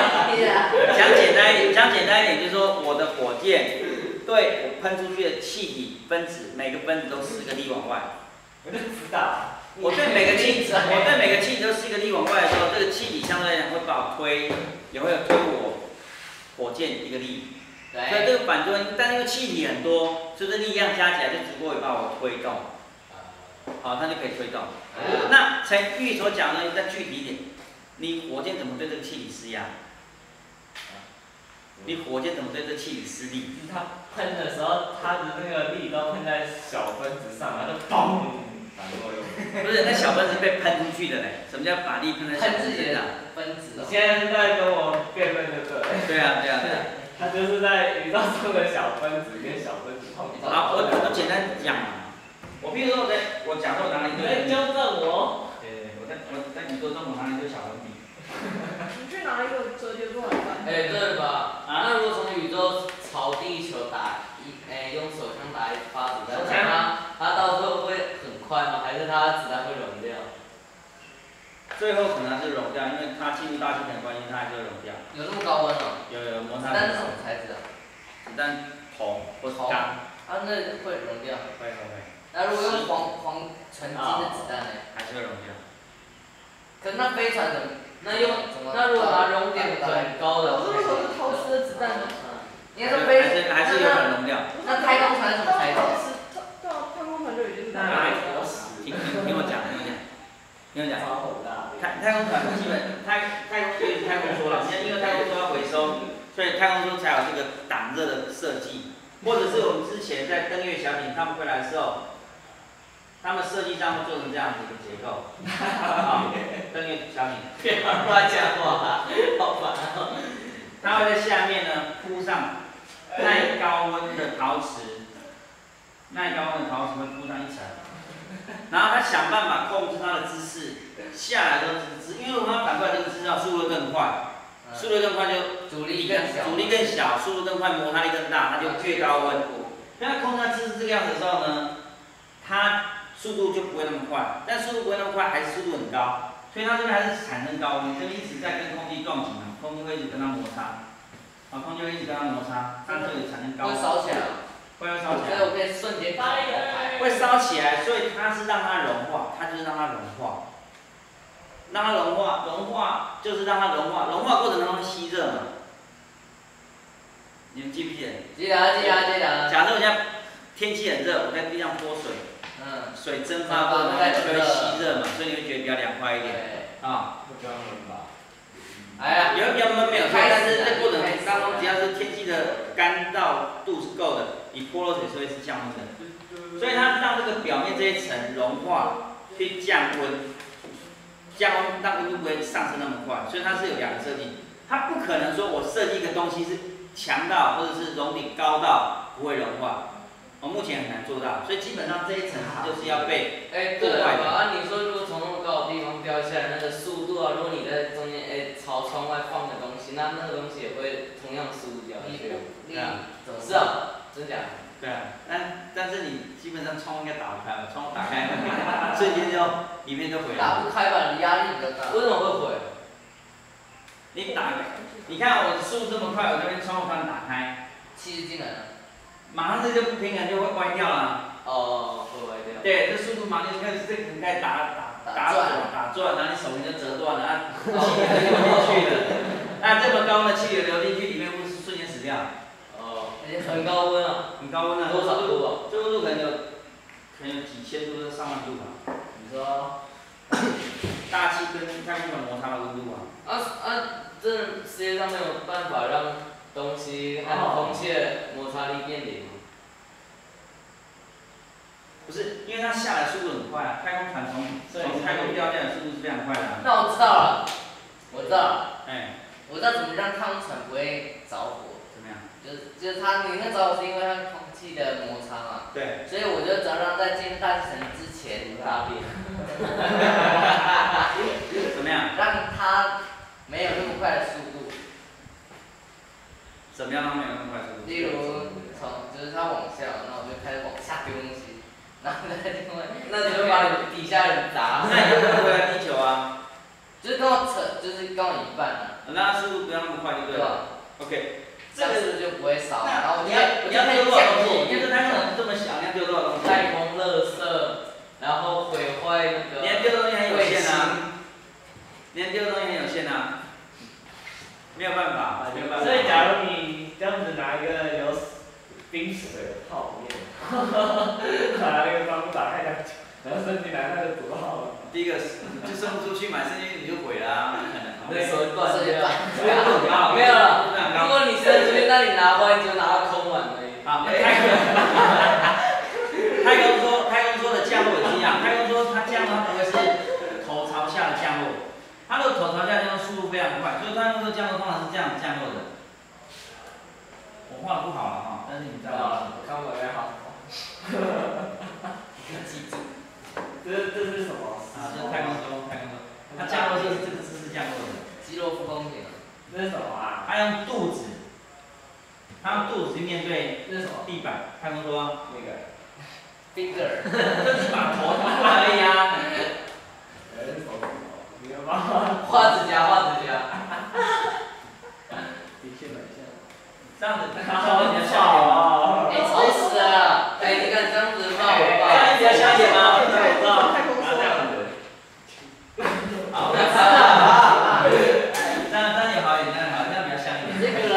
Speaker 3: 们
Speaker 1: 讲简单一点，讲简单一点，就是说我的火箭对我喷出去的气体分子，每个分子都施个力往外。
Speaker 5: 我就知道。
Speaker 1: 我对每个气，我对每个气体都是一个力往外的时候，这个气体相对来讲会把我推，也会推我火箭一个力。所以这，个反作用，但因为气体很多，所以这力量加起来就足够把我推动。好，它就可以推动。那陈玉所讲的再具体一点，你火箭怎么对这个气体施压？你火箭怎么对这个气体施力？
Speaker 5: 就是他喷的时候，它的那个力都喷在小分子上，然后就嘣。
Speaker 1: 不是，那小分子被喷出去的嘞。什么叫把力喷在小分子身上？
Speaker 5: 你
Speaker 3: 分子哦。
Speaker 5: 现在是在跟我辩论对不对？
Speaker 1: 对啊，对啊，对啊。
Speaker 5: 他就是在宇宙中的小分子跟小分子碰撞。
Speaker 1: 好，我我简单讲嘛。我比如说我在，我假设我拿了一个，
Speaker 5: 你在纠正我？
Speaker 1: 对，我在我在宇宙中我拿了一个小粉笔。
Speaker 4: 你去拿一个折叠桌来吧。
Speaker 3: 哎，对吧？
Speaker 1: 啊
Speaker 3: 那如果从宇宙朝地球打一，哎，用手枪打一发子弹，
Speaker 5: 手枪
Speaker 3: 它它到最后会很快吗？还是它子弹会融掉？
Speaker 1: 最后可能还是融掉，因为它进入大气层的关系，它还是会融掉。
Speaker 3: 有那么高温哦？
Speaker 1: 有有摩擦力
Speaker 3: 弹是什么材质啊？
Speaker 1: 子弹铜或钢，
Speaker 3: 啊，那会融掉。
Speaker 1: 会会会，
Speaker 3: 那如果用黄黄纯金的子弹呢？
Speaker 1: 还是会融掉。
Speaker 3: 可是那飞船怎么？那用
Speaker 2: 怎么
Speaker 3: 那如果拿熔点很高的，
Speaker 4: 我是为什么是陶瓷的子弹呢？
Speaker 3: 应该说飞
Speaker 1: 还是还是有可能融掉。
Speaker 3: 那太空船是什么材质
Speaker 4: 对啊，太空船就已经？
Speaker 1: 听我讲，听我讲，听我讲。太太空船基本太太空对太空梭了，现在因为太空梭要回收，所以太空梭才有这个挡热的设计，或者是我们之前在登月小艇他们回来的时候，他们设计上会做成这样子的结构，登月小艇，
Speaker 3: 别乱讲话，好烦哦。
Speaker 1: 它会在下面呢铺上耐高温的陶瓷，耐高温的陶瓷会铺上一层，然后他想办法控制他的姿势，下来的姿势，因为如果它反过来这个姿势，速度更快，速度更快就
Speaker 3: 阻力更小。
Speaker 1: 阻力更小，速度更快，摩擦力更大，它就越高温。那它控制它姿势这个样子的时候呢，它速度就不会那么快，但速度不会那么快，还是速度很高，所以它这边还是产生高温，这边一直在跟空气撞击嘛，空气会一直跟它摩擦，啊，空气会一直跟它摩擦，它就会产生高
Speaker 3: 会
Speaker 1: 温，
Speaker 3: 烧起来，
Speaker 1: 会会烧起来
Speaker 3: 所以。我可以瞬间开开。
Speaker 1: 会烧起来，所以它是让它融化，它就是让它融化，让它融化，融化就是让它融化，融化过程当中吸热嘛。你们记不记得？
Speaker 3: 记得啊记得啊记得啊。
Speaker 1: 假设我现在天气很热，我在地上泼水，
Speaker 3: 嗯。
Speaker 1: 水蒸发过程当中就会吸热嘛，所以你会觉得比较凉快一点。啊。
Speaker 3: 哎呀，
Speaker 1: 有比较闷没有错，但是这过程当中只要是天气的干燥度是够的，你泼了水是会是降温的。所以它让这个表面这一层融化，去降温，降温让温度不会上升那么快。所以它是有两个设计，它不可能说我设计一个东西是强到或者是熔点高到不会融化，我目前很难做到。所以基本上这一层就是要被
Speaker 3: 哎，对了，啊，你说如果从那么高的地方掉下来，那个速度啊，如果你在中间哎朝窗外放的东西，那那个东西也会同样的速度掉。
Speaker 1: 对啊，
Speaker 3: 怎么是啊？真假？
Speaker 1: 对啊，但但是你基本上窗户应该打不开吧？窗户打开，瞬间就里面就毁了。
Speaker 3: 打不开吧，你压力比较大。为什么会毁？
Speaker 1: 你打，你看我速度这么快，我这边窗户突然打开，
Speaker 3: 气是进来了。
Speaker 1: 马上这就不平衡就会歪掉了。
Speaker 3: 哦，会歪掉。
Speaker 1: 嘛，你就开始这个开始打打
Speaker 3: 打转
Speaker 1: 打转，然后你手就折断了，啊，气流流进去了。那这么高的气流流进去，里面不是瞬间死掉，
Speaker 2: 哦，
Speaker 5: 很高温啊，
Speaker 1: 很高温啊，
Speaker 5: 多少
Speaker 1: 度？
Speaker 5: 啊？
Speaker 1: 这温度可能有可能有几千度到上万度吧。
Speaker 5: 你说
Speaker 1: 大气跟太空船摩擦的温度啊，
Speaker 3: 啊啊，这世界上没有办法让东西和空气的摩擦力变零吗？
Speaker 1: 不是，因为它下来速度很快啊，太空船从从太空掉下来的速度是非常快的啊。
Speaker 3: 那我知道了，我知道了，
Speaker 1: 哎，
Speaker 3: 我知道怎么让太空船不会着火，
Speaker 1: 怎么样？
Speaker 3: 就是就是它你那着火是因为它空气的摩擦嘛，
Speaker 1: 对，
Speaker 3: 所以我就只要让在进入大气层之前
Speaker 5: 大便，
Speaker 1: 怎么样？
Speaker 3: 让它没有那么快的速度，
Speaker 1: 怎么样让没有那么快速度？
Speaker 3: 例如从就是它往下，那我就开始往下丢东西，然后再另外，那就会把你底下人砸，
Speaker 1: 那你就不会回来地球啊，
Speaker 3: 就是跟我扯，就是跟我一半了，
Speaker 1: 那它速度不要那么快就对了。
Speaker 3: 对
Speaker 1: ？OK，这个
Speaker 3: 是就不会少？然后
Speaker 1: 你要你要丢多少东西？因为
Speaker 3: 就
Speaker 1: 这太空船这么小，你要丢多少东西？
Speaker 3: 太空垃圾，然后毁坏那个
Speaker 1: 你要丢的东西很有
Speaker 3: 卫
Speaker 1: 限啊，
Speaker 3: 星，
Speaker 1: 你要丢的东西很有限啊，没有办法，没有办法。
Speaker 5: 所以假如你这样子拿一个有冰水的泡面，把那个窗户打开，然后伸进来，那就多好了。
Speaker 1: 第一个是就送不出去嘛，伸进去你就毁了啊，不可能。
Speaker 5: 那手断
Speaker 3: 是
Speaker 5: 掉。
Speaker 1: 没有很高，
Speaker 3: 没有了。如果你伸出去，那你拿回来你就拿到空碗而已。
Speaker 1: 好，那太空，太空说，太空说的降落也是一样，太空梭它降落它不会是头朝下的降落，它的头朝下降落速度非常快，所以太空梭降落通常是这样降落的。我画的不好了哈，但是你知道吗？
Speaker 5: 我看我也好。
Speaker 3: 记住，
Speaker 5: 这这是什么？
Speaker 1: 啊，这是太空梭，太空梭，它降落就是这个姿势降落的。
Speaker 3: 肌肉腹弓艇，
Speaker 5: 这是什么啊？
Speaker 1: 它用肚子，它用肚子去面对
Speaker 5: 这是什么？
Speaker 1: 地板，太空梭，
Speaker 5: 那个
Speaker 3: ，finger，
Speaker 1: 这是把头抬过来而已啊。
Speaker 5: 呃，是手指头，你有吗？
Speaker 3: 画指甲，画指甲。
Speaker 5: 的确蛮像。
Speaker 1: 这样子，稍微比较像一点吗？
Speaker 5: 哦
Speaker 3: 哎，丑死了！哎，你看这样子画我
Speaker 1: 这
Speaker 3: 画。
Speaker 1: 样比较像一点吗？
Speaker 5: 我知道，
Speaker 4: 太空梭
Speaker 5: 这样子。
Speaker 1: 好，这样这样也好一点，这样也好，这样比较像一点。
Speaker 3: 这个，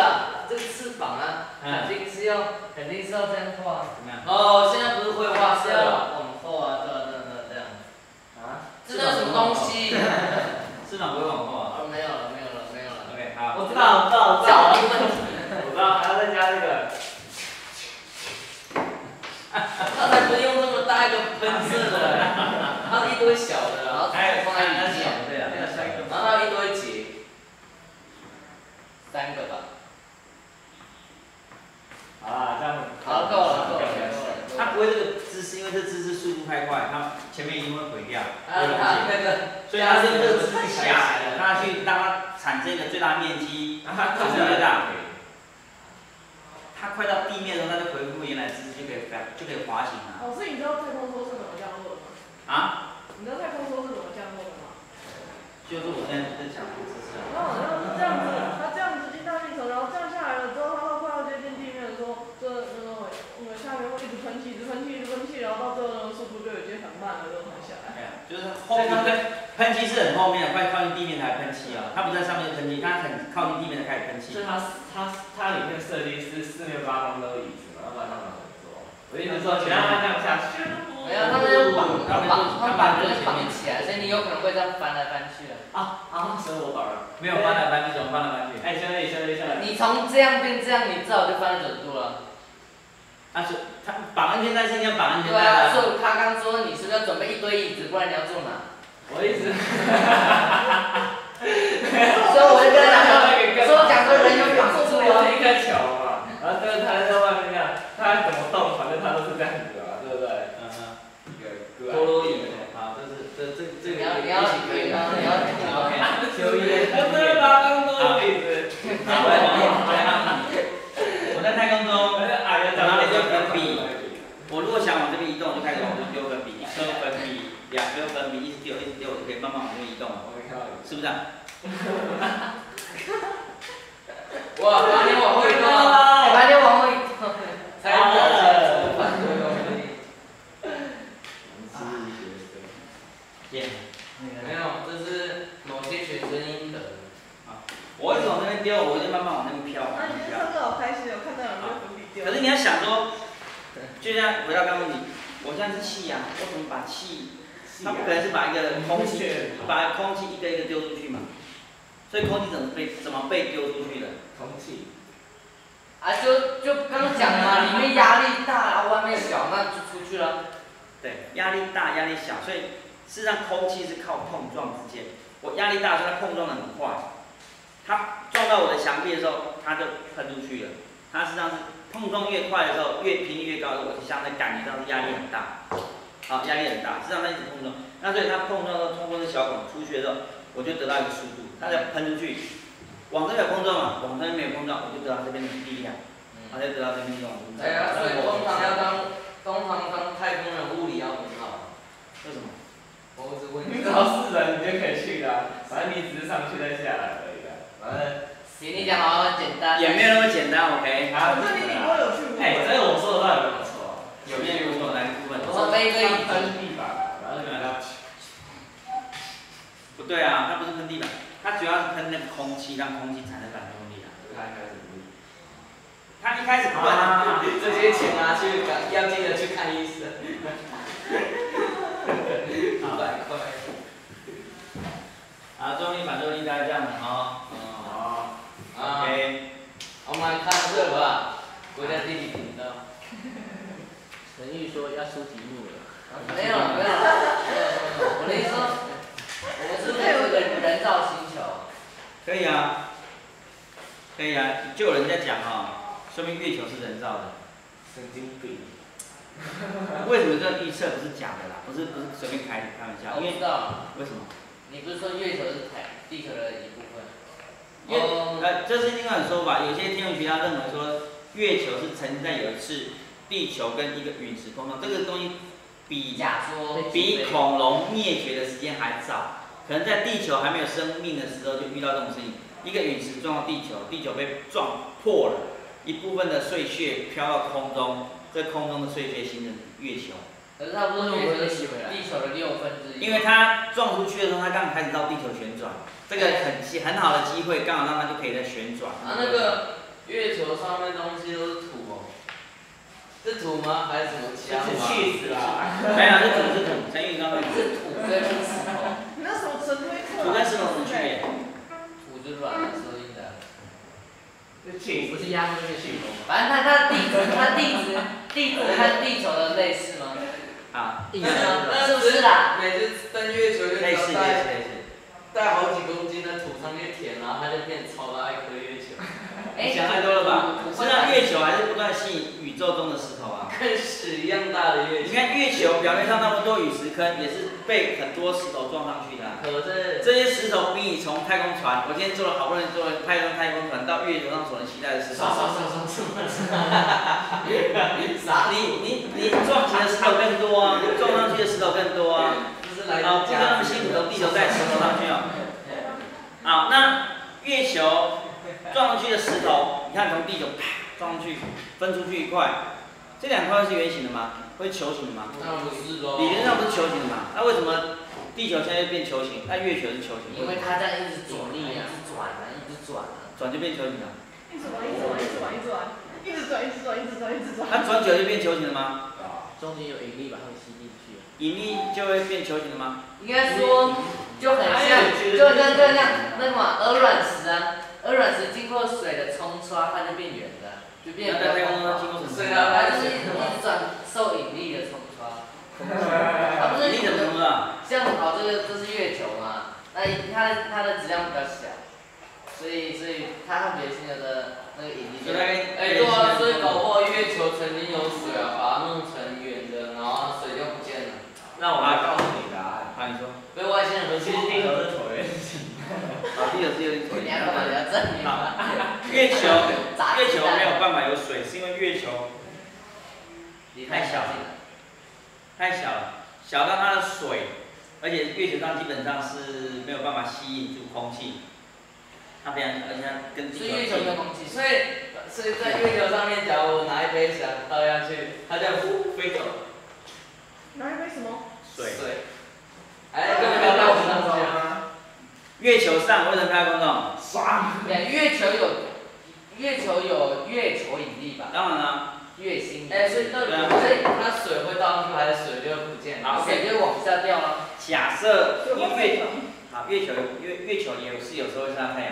Speaker 3: 这个翅膀啊，肯定是要，肯定是要这样画。
Speaker 1: 怎么样？
Speaker 3: 哦，现在不是绘画是要往后啊，这样这样这样这样。
Speaker 5: 啊？
Speaker 3: 这叫什么东西？
Speaker 1: 翅膀不会往后啊。
Speaker 3: 哦，没有了，没有了，没有了。
Speaker 1: OK，好。
Speaker 5: 我知道，我知道，我知
Speaker 3: 角
Speaker 5: 道。
Speaker 3: 度问题，
Speaker 5: 我知道，还要再加这个。
Speaker 3: 他才不用这么大一个喷射的，它是一堆小的，然后
Speaker 1: 还有
Speaker 3: 放在里面，
Speaker 1: 还有下一个。
Speaker 3: 然后一堆结，三个吧。
Speaker 5: 好啦，这样。
Speaker 3: 好，够了，够了，够了。
Speaker 1: 它不会这个姿势，因为这姿势速度太快，它前面一定会毁掉，
Speaker 3: 啊，
Speaker 1: 会所以它是用这个姿势下来的，它去让它产生一个最大面积，速度 最大。它快到地面的时候，它就恢复原来姿势，就可以飞，就可以滑行了。
Speaker 4: 老师，你知道太空梭是怎么降落的吗？
Speaker 1: 啊？
Speaker 4: 你知道太空梭是怎么降落的吗？
Speaker 1: 就是我现在在讲的姿势啊。
Speaker 4: 然后好像是这样子，它这样子进大气层，然后降下来了之后，它到快要接近地面的时候，这那个我们下面会一直喷气，一直喷气，一直喷气，然后到最后那个速度就已经很慢了，就很下来。
Speaker 1: 对啊，就是后面喷喷气是很后面的，快靠近地面才喷气啊。它不在上面喷气，它很靠近地面才开始喷气
Speaker 5: 是。它它它里面设计是四面八方都有椅子嘛，要不然他们怎么做？我意思是说，你让它这样下去。
Speaker 3: 没有，他们就绑，要绑，他们把人绑起来，所以你有可能会这样翻来翻去的。
Speaker 5: 啊啊！所以我懂了。
Speaker 1: 没有翻来翻去，怎么翻来翻去？
Speaker 5: 哎，兄弟兄弟兄弟。
Speaker 3: 你从这样变这样，你至少就翻了九度了。
Speaker 1: 啊，是他绑安全带是应该绑安全
Speaker 3: 对啊，
Speaker 1: 带对啊。
Speaker 3: 所以他刚说你是不是要准备一堆椅子，不然你要坐哪？
Speaker 5: 我意思。
Speaker 3: 所以我就跟他讲说，所以我讲说人有绑
Speaker 5: 是
Speaker 3: 住哦。
Speaker 5: 我一颗球
Speaker 1: 啊，
Speaker 3: 反
Speaker 5: 正你只是上去再下来而已啊。反正
Speaker 3: 请你讲好很简单。
Speaker 1: 也没有那么简单，OK？
Speaker 5: 啊，
Speaker 4: 这你顶多有去过。
Speaker 5: 哎，这个我说的话有没有错，
Speaker 1: 有没有用哪个部分？
Speaker 3: 我说飞哥
Speaker 5: 一喷地板，然后就给它
Speaker 1: 不对啊，它不是喷地板，它主要是喷那个空气，让空气产生反作用力啊。
Speaker 5: 它应该是不
Speaker 1: 它一开始不管
Speaker 3: 啊，这些钱拿去要记得去看医生。五百块。
Speaker 1: 啊，作用力反作用力大概这样的哦。
Speaker 5: 哦，
Speaker 3: 啊
Speaker 1: ，OK，
Speaker 3: 我们来看这个吧，国家地理频道。
Speaker 2: 陈玉说要出题目了。
Speaker 3: 没有了，没有了。我的意思说，我们是不是有个人造星球？
Speaker 1: 可以啊，可以啊，就有人在讲哈、说明月球是人造的。
Speaker 5: 神经病。
Speaker 1: 为什么这预测不是假的啦？不是不是随便开开玩笑，因为
Speaker 3: 我知道，
Speaker 1: 为什么？
Speaker 3: 你不是说月球是太地球的一部分？月，
Speaker 1: 呃，这是另外一种说法，有些天文学家认为说，月球是曾经在有一次地球跟一个陨石碰撞，这个东西比
Speaker 3: 假说。
Speaker 1: 比恐龙灭绝的时间还早，可能在地球还没有生命的时候就遇到这种事情，一个陨石撞到地球，地球被撞破了，一部分的碎屑飘到空中，这空中的碎屑形成月球。
Speaker 3: 可是它不是月球
Speaker 2: 那我们就洗回来
Speaker 3: 地球的六分之一。
Speaker 1: 因为它撞出去的时候，它刚开始绕地球旋转，这个很机很好的机会，刚好让它就可以在旋转。
Speaker 3: 啊，那个月球上面东西都是土哦，是土吗？还是什么其他？
Speaker 5: 是气死啦！
Speaker 1: 没有，是土是土，陈宇刚刚
Speaker 3: 是土跟石头，
Speaker 4: 你那什么神推测啊？
Speaker 1: 土跟石头有什么区别？
Speaker 3: 土就是软的，石头硬的。
Speaker 5: 这气。
Speaker 2: 不是压过去气风吗？
Speaker 3: 反正它它地质它地质地质和地球的类似吗？
Speaker 1: 啊，
Speaker 2: 硬
Speaker 3: 是吗
Speaker 2: 的。
Speaker 3: 是不是啦？
Speaker 6: 每次登月球就
Speaker 1: 类似类似
Speaker 6: 只要带
Speaker 1: 类似。
Speaker 6: 带好几公斤的土上面填，然后它就变超大一颗月球。
Speaker 3: 哎，
Speaker 1: 你想太多了吧？实际上月球还是不断吸引宇宙中的石头啊。
Speaker 6: 跟屎一样大的月球。
Speaker 1: 你看月球表面上那么多陨石坑，也是被很多石头撞上去的啊、
Speaker 3: 可是
Speaker 1: 这些石头比你从太空船，我今天做了好不容易做了太空太空船到月球上所能携带的石头，
Speaker 6: 刷刷刷刷刷。啥？
Speaker 1: 你你你撞击的石头更多啊，撞上去的石头更多啊。
Speaker 6: 这是来
Speaker 1: 啊，
Speaker 6: 自
Speaker 1: 不是那么辛苦从地球带石头上去哦。好，那月球撞上去的石头，你看从地球啪撞上去，分出去一块，这两块是圆形的吗？会球形的吗？
Speaker 6: 那不是喽。
Speaker 1: 理论上不是球形的嘛？那为什么地球现在变球形？那月球是球形？
Speaker 3: 因为它在一直转，一直转啊，一直转啊。
Speaker 1: 转就变球形了。
Speaker 4: 一直转，一直转，一直转，一直转，一直转，一直转，一直转，一直转。
Speaker 1: 它转久就变球形了吗？
Speaker 2: 中间有引力把它们吸进去。
Speaker 1: 引力就会变球形了吗？
Speaker 3: 应该说就很像，就很像就像那个嘛，鹅卵石啊，鹅卵石经过水的冲刷，它就变圆的，就变
Speaker 1: 那
Speaker 3: 比较
Speaker 1: 在太空中
Speaker 3: 光滑。
Speaker 1: 经过什么？
Speaker 6: 对啊
Speaker 3: 它就是一直一直转，受引力的冲刷。它不是
Speaker 1: 引力怎么冲啊？
Speaker 3: 像好这个这是月球嘛，那它的它的质量比较小，所以所以它和别的星球的那个引力就
Speaker 6: 哎，对啊，所以搞不好月球曾经有水啊，把它弄成圆的，然后水就不见了。
Speaker 5: 那我来告诉你答案。
Speaker 1: 啊，你说，
Speaker 6: 被外星人都
Speaker 5: 其实地球是椭圆形。
Speaker 1: 啊，地球是有点椭
Speaker 3: 你
Speaker 1: 圆形
Speaker 3: 要干嘛要证明吗？
Speaker 1: 月球
Speaker 3: 砸
Speaker 1: 月球没有办法有水，是因为月球
Speaker 3: 离太小了。
Speaker 1: 太小了，小到它的水，而且月球上基本上是没有办法吸引住空气，它非常小，而且它跟地球
Speaker 6: 所以月球的空气，所以所以在月球上面，假如我拿一杯水倒下去，它就呼飞走了。
Speaker 4: 拿一杯什么？
Speaker 1: 水，
Speaker 6: 哎，跟
Speaker 1: 月球上为什么开空洞？
Speaker 5: 爽。
Speaker 3: 对，月球有月球有月球引力吧？
Speaker 1: 当然了，
Speaker 3: 月星。
Speaker 6: 哎，所以到底
Speaker 1: 对啊
Speaker 6: 所以它水会倒上去，还是水就不见了？
Speaker 3: 水就往下掉了。
Speaker 1: 假设因为月好月球月月球也是有时候会晒到太阳。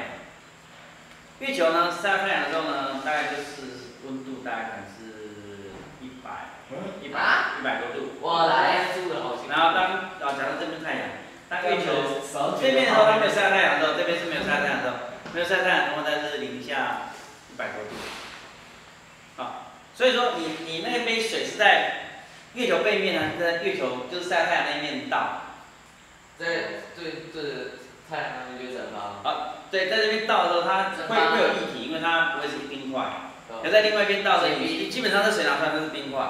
Speaker 1: 月球呢晒到太阳的时候呢，大概就是温度大概可能是一百一百
Speaker 3: 啊
Speaker 1: 一百多度。
Speaker 6: 我，来住的好辛苦。
Speaker 1: 然后当啊，假设这边太阳，当月球
Speaker 5: 少
Speaker 1: 这边的时候它没有晒到太阳的时候，这边是没有晒到太阳的时候，没有晒太阳的情况下是零下一百多度。啊，所以说你你那杯水是在月球背面呢，是在月球就是晒太阳那一面倒。
Speaker 6: 在对对太阳那边就蒸发。
Speaker 1: 啊，对，在这边倒的时候，它会会有液体，因为它不会是冰块。要在另外一边倒的，你基本上这水拿出来都是冰块。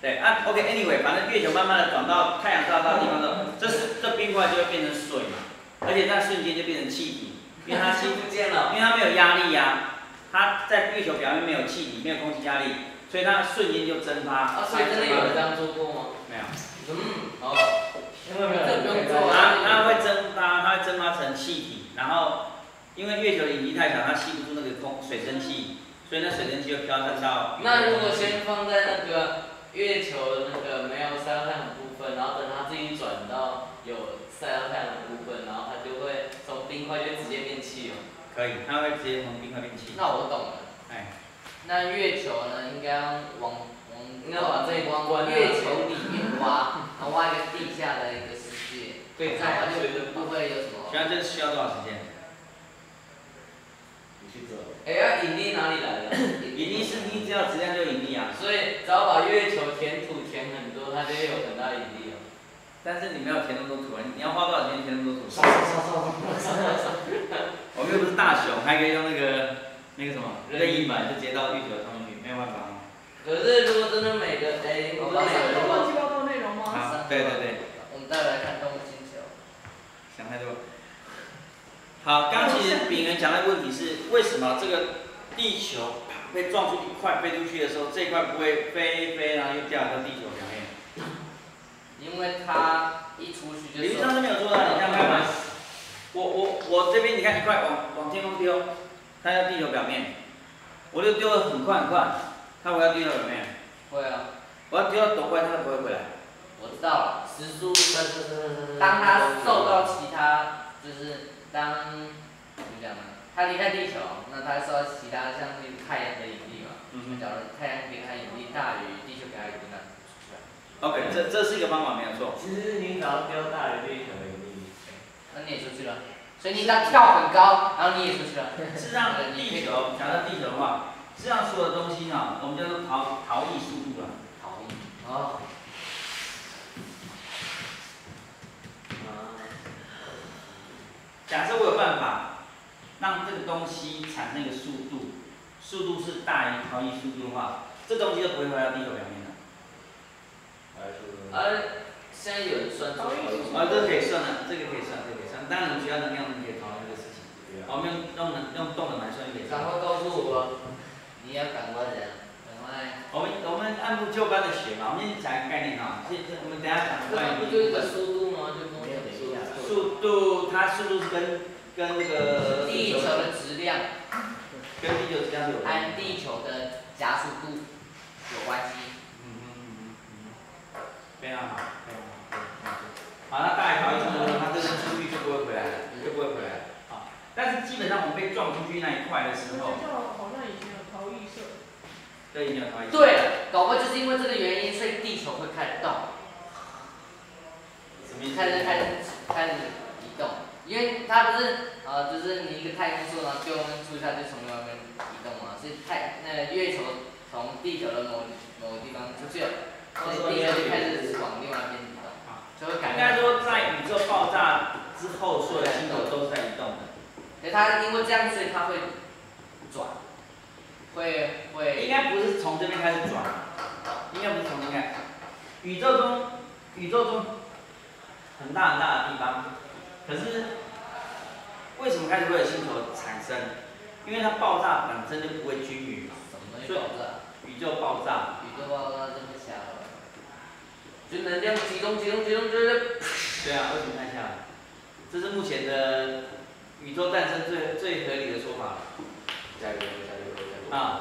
Speaker 1: 对啊，OK，Anyway，、反正月球慢慢的转到太阳照到的地方之后，这是这冰块就会变成水嘛，而且它瞬间就变成气体，因为它气，
Speaker 6: 不见了。
Speaker 1: 因为它没有压力呀、它在月球表面没有气体，没有空气压力，所以它瞬间就蒸发。
Speaker 6: 啊，所以真的有人这样做过吗？
Speaker 1: 没有？
Speaker 6: 嗯，好。
Speaker 5: 因为没有
Speaker 6: 这不用做
Speaker 1: 它它会蒸发，它会蒸发成气体，然后因为月球引力太强，它吸不住那个空水蒸气，所以那水蒸气就飘散到。
Speaker 6: 那如果先放在那个月球的那个没有晒到太阳的部分，然后等它自己转到有晒到太阳的部分，然后它就会从冰块就直接变气了。
Speaker 1: 可以，它会直接从冰块变气。
Speaker 3: 那我懂了。
Speaker 1: 哎，
Speaker 3: 那月球呢，应该要往往
Speaker 6: 应该往这一
Speaker 3: 往
Speaker 6: 关
Speaker 3: 月球里面挖，然后挖一个地下的一个世界，
Speaker 6: 对，
Speaker 3: 这样的话
Speaker 6: 所以就
Speaker 3: 就不会有什么
Speaker 1: 需。要这需要多少时间？
Speaker 5: 你去做。
Speaker 6: 哎，要引力哪里来的？
Speaker 1: 引力是你只要质量就引力啊，
Speaker 6: 所以只要把月球填土填很多，它就会有很大引力了。
Speaker 1: 但是你没有填那么多土啊，你要花多少钱填那么多土？
Speaker 5: 刷刷刷刷
Speaker 1: 我们又不是大熊，还可以用那个那个什么任意门就接到月球上面去，没有办法。
Speaker 6: 可是如果真的每个哎，不是每
Speaker 4: 上
Speaker 6: 个
Speaker 1: 对对对，
Speaker 3: 我们再来看动物星球。
Speaker 1: 想太多。好，刚其实炳人讲的问题是，为什么这个地球被撞出一块飞出去的时候，这块不会飞飞，然后又掉到地球表面？
Speaker 3: 因为它一出去就
Speaker 1: 理
Speaker 3: 是
Speaker 1: 论上是没有做到，你想想看嘛。我我我这边你看一块往往天空丢，它要地球表面，我就丢的很快很快，它回到地球表面。
Speaker 3: 会啊，
Speaker 1: 我要丢到多快，它都不会回来。
Speaker 3: 我知道了。
Speaker 6: 时速，
Speaker 3: 当他受到其他，就是当怎么讲呢？他离开地球，那他受到其他像那个太阳的引力嘛。
Speaker 1: 嗯
Speaker 3: 假如太阳给它引力大于地球给他引力，那出去了。
Speaker 1: OK，这这是一个方法，没有错。
Speaker 5: 其实你只要丢大于地球的引力，
Speaker 3: 那你也出去了。所以你只要跳很高，然后你也出去了。
Speaker 1: 事实上，地球 讲到地球的话，实际上所有东西呢，我们叫做逃逃逸速度了。
Speaker 3: 逃逸。哦。
Speaker 1: 假设我有办法让这个东西产生一个速度，速度是大于逃逸速度的话，这东西就不会回到地球表面了。
Speaker 5: 来说
Speaker 6: 呃，现在有人算出来
Speaker 1: 啊，这个可以算了，这个可以算，这个可以算。当然，我们学校能量可以讨论这个事情。我们用用能用动能来算就可以算。
Speaker 6: 赶快告诉我，
Speaker 3: 你要赶快的，赶快。
Speaker 1: 我们我们按部就班的学嘛，我们先讲一个概念啊。这这我们等下讲
Speaker 6: 这
Speaker 1: 关于
Speaker 6: 不就个速度吗？就速度。
Speaker 1: 它速度是跟跟那个
Speaker 3: 地球的质量
Speaker 1: 跟地球质量有关
Speaker 3: 和
Speaker 1: 的。
Speaker 3: 地球的加速度有关系。
Speaker 1: 嗯嗯嗯嗯，非常好，非常好，对。好，那大于逃逸速度呢，它这个出去就不会回来了，就不会回来了。好，但是基本上我们被撞出去那一块的时候，
Speaker 4: 学校好像以前有逃逸社，
Speaker 1: 对，没有逃逸。
Speaker 3: 对了，搞不好就是因为这个原因，所以地球会开始动，
Speaker 1: 什么意思？
Speaker 3: 开始开始开始移动，因为它不是呃，就是你一个太空梭，然后丢出去，它就从另外一边移动嘛，所以太那个月球从地球的某某个地方出去了，所以地球就开始往另外一边移动，就会感
Speaker 1: 应该说，在宇宙爆炸之后，所有的星球都是在移动的。
Speaker 3: 所以它因为这样，所以它会转，会会
Speaker 1: 应该不是从这边开始转，应该不是从这边开始。宇宙中，宇宙中很大很大的地方，可是为什么开始会有星球产生？因为它爆炸本身就不会均匀嘛。
Speaker 3: 什么东西爆炸？
Speaker 1: 宇宙爆炸，
Speaker 3: 宇宙爆炸真的假的？
Speaker 6: 就能量集中集中集中就是，
Speaker 1: 对啊，为什么太下来？这是目前的宇宙诞生最最合理的说法。
Speaker 5: 加油加油加油！
Speaker 1: 啊，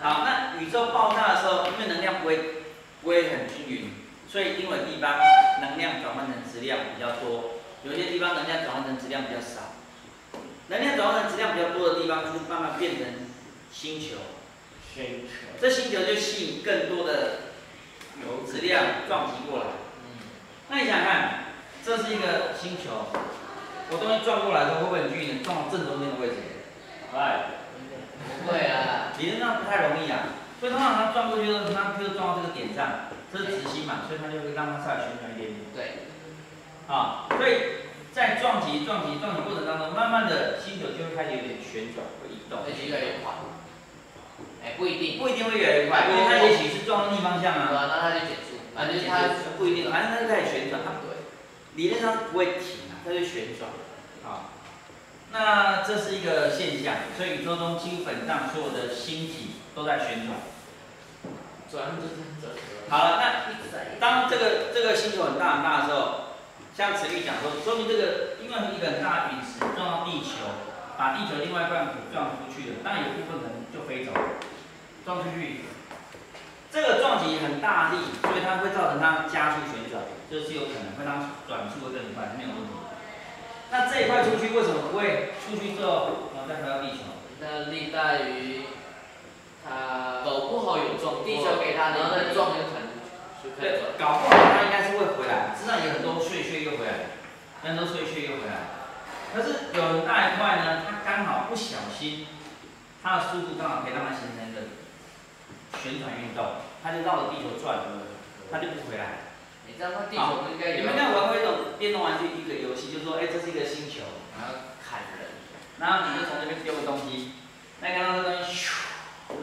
Speaker 1: 好，那宇宙爆炸的时候，因为能量不会不会很均匀，所以因为地方能量转换成质量比较多，有些地方能量转换成质量比较少。能量转换成质量比较多的地方，就是慢慢变成星球。
Speaker 5: 星球。
Speaker 1: 这星球就吸引更多的有质量撞击过来。
Speaker 3: 嗯，
Speaker 1: 那你想想看，这是一个星球，我东西撞过来的时候，会不会很均匀，撞到正中间的位置？
Speaker 5: 哎，
Speaker 3: 不会啊，
Speaker 1: 理论上不太容易啊。所以通常它撞过去的时候，它就撞到这个点上，这是直心嘛，所以它就会让它稍微旋转一点点。
Speaker 3: 对，
Speaker 1: 啊，所以在撞击、撞击、撞击过程当中，慢慢的星球就会开始有点旋转，会移动。
Speaker 3: 而且越来越快。哎，不一定，
Speaker 1: 不一定会越来越快，因为它也许是撞到逆方向啊。
Speaker 3: 对啊，那它就减速，反正就是它
Speaker 1: 不一定，反正它就开始旋转，它
Speaker 3: 对，
Speaker 1: 理论上不会停啊，它就旋转。啊，那这是一个现象，所以宇宙中基本上所有的星体都在旋转。
Speaker 5: 转就是转。
Speaker 1: 好了，那当这个这个星球很大很大的时候，像陈玉讲说，说明这个因为一个很大的陨石撞到地球，把地球另外一半土撞出去了，当然有部分可能就飞走了，撞出去，这个撞击很大力，所以它会造成它加速旋转，这是有可能会让转速会更快，没有问题。那这一块出去为什么不会出去之后，然后再回到地球？
Speaker 3: 那力大于它
Speaker 6: 搞不好有撞
Speaker 3: 地球给他
Speaker 6: 然后再撞就弹就开始
Speaker 1: 对，。搞不好他应该是会回来，身上有很多碎屑又回来，很多碎屑又回来。可是有很大一块呢，他刚好不小心，他的速度刚好可以让它形成一个旋转运动，他就绕着地球转，他就不回来。
Speaker 3: 你知道他地球应该有
Speaker 1: 你们玩过一种电动玩具一个游戏，就是说，哎、这是一个星球，
Speaker 3: 然后砍人，
Speaker 1: 然后你就从这边丢个东西，那看到这东西，咻，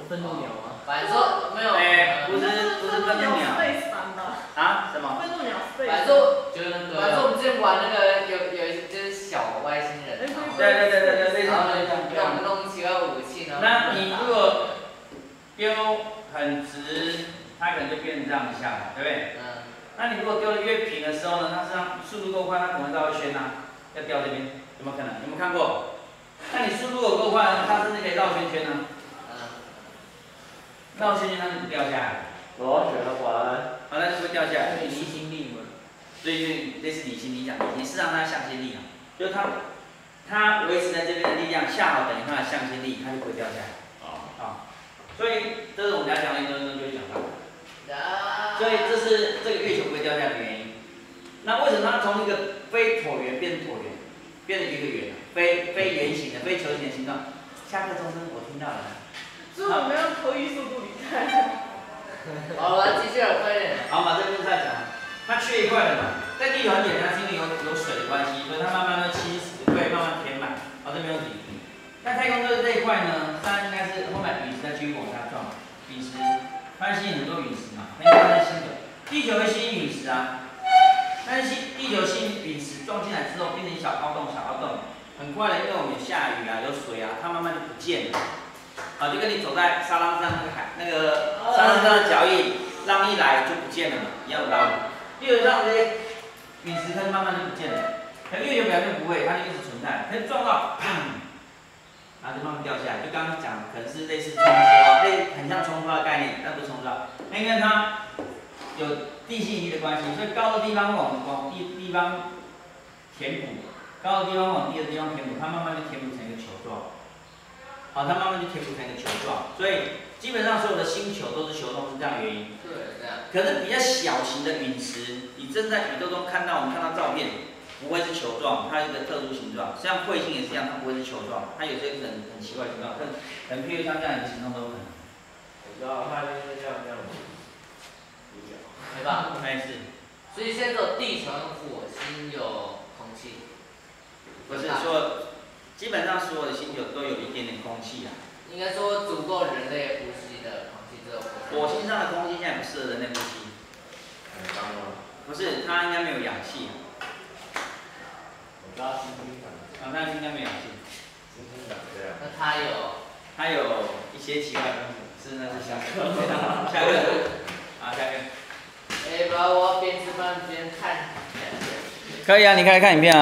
Speaker 2: 愤怒鸟吗？
Speaker 3: 反正说没有，呃
Speaker 1: 哎不是不是愤怒鸟啊，什么？
Speaker 4: 愤怒鸟
Speaker 3: 反。正
Speaker 6: 就是那
Speaker 3: 反正
Speaker 6: 个
Speaker 3: 我们之前玩那个有有一就是小外星人，
Speaker 1: 对对对对对，类似
Speaker 3: 然后
Speaker 1: 这样这样
Speaker 3: 用弄奇怪武器，呢
Speaker 1: 那你如果丢很直，它可能就变成这样下来，对不对？
Speaker 3: 嗯，
Speaker 1: 那你如果丢的越平的时候呢，它实际上速度够快，它可能绕一圈啊，要掉这边，有没有可能？有没有看过？那你速度有够快，它甚至可以绕圈圈啊，
Speaker 3: 嗯，
Speaker 1: 绕圈圈它就不掉下来，
Speaker 5: 我喜欢玩。
Speaker 1: 好，那就会掉下来。
Speaker 2: 离心力嘛？
Speaker 1: 所以就类似离心力讲，你是让它向心力啊，就是它它维持在这边的力量，恰好等于它的向心力，它就不会掉下来
Speaker 5: 啊。
Speaker 1: 啊。所以这是我们要讲的一分钟就会讲到。
Speaker 3: 啊，
Speaker 1: 所以这是这个月球不会掉下来的原因。那为什么它从一个非椭圆变椭圆，变成一个圆，非非圆形的、非球形的形状？下课钟声我听到了。
Speaker 4: 所以我们要投移速度离开。
Speaker 3: 好了，继续了，快点，
Speaker 1: 好，把这个再讲。它缺一块了嘛，在地球很简单，是因为有有水的关系，所以它慢慢的侵蚀，会慢慢填满。好，这没问题。但太空这这一块呢，当然应该是后面陨石在继续往下撞，陨石它会吸引很多陨石嘛，那应该在新的。地球会吸引陨石啊，但是吸地球吸引陨石撞进来之后，变成一小凹洞，小凹洞，很快的，因为我们有下雨啊，有水啊，它慢慢就不见了。啊，就跟你走在沙滩上那个海那个沙滩上的脚印，浪一来就不见了嘛，一样的道理。地球上这些陨石它慢慢就不见了，它月球表面不会，它就一直存在，它就撞到，砰，然后就慢慢掉下来。就刚刚讲，可能是类似冲刷，类很像冲刷的概念，但不是冲刷，那因为它有地心引力的关系，所以高的地方往往地地方填补，高的地方往低的地方填补，它慢慢就填补成一个球状。好，它慢慢就填补成一个球状，所以基本上所有的星球都是球状，是这样的原因。
Speaker 3: 对，这样，
Speaker 1: 可是比较小型的陨石，你正在宇宙中看到，我们看到照片，不会是球状，它有一个特殊形状。像彗星也是一样，它不会是球状，它有些很很奇怪的形状，很很譬如像这样一个形状都有可能。
Speaker 5: 我知道它就是像这样子。
Speaker 3: 对吧？
Speaker 1: 没事，
Speaker 3: 所以现在地球和火星有空气，
Speaker 1: 不是说，基本上所有的星球都有一点点空气啊。
Speaker 3: 应该说足够人类呼吸的空气只有
Speaker 1: 火星上的空气现在不适合人类呼吸，
Speaker 5: 很脏吗？
Speaker 1: 不是，它应该没有氧气，
Speaker 5: 我知道星星长，
Speaker 1: 啊，它应该没有氧气，
Speaker 5: 星星长这样。
Speaker 3: 那它有
Speaker 1: 它有一些奇怪的东西，是那是下课，下课，啊，下课。
Speaker 3: 哎，不要我边吃饭边看。
Speaker 1: 可以啊，你可以看影片啊。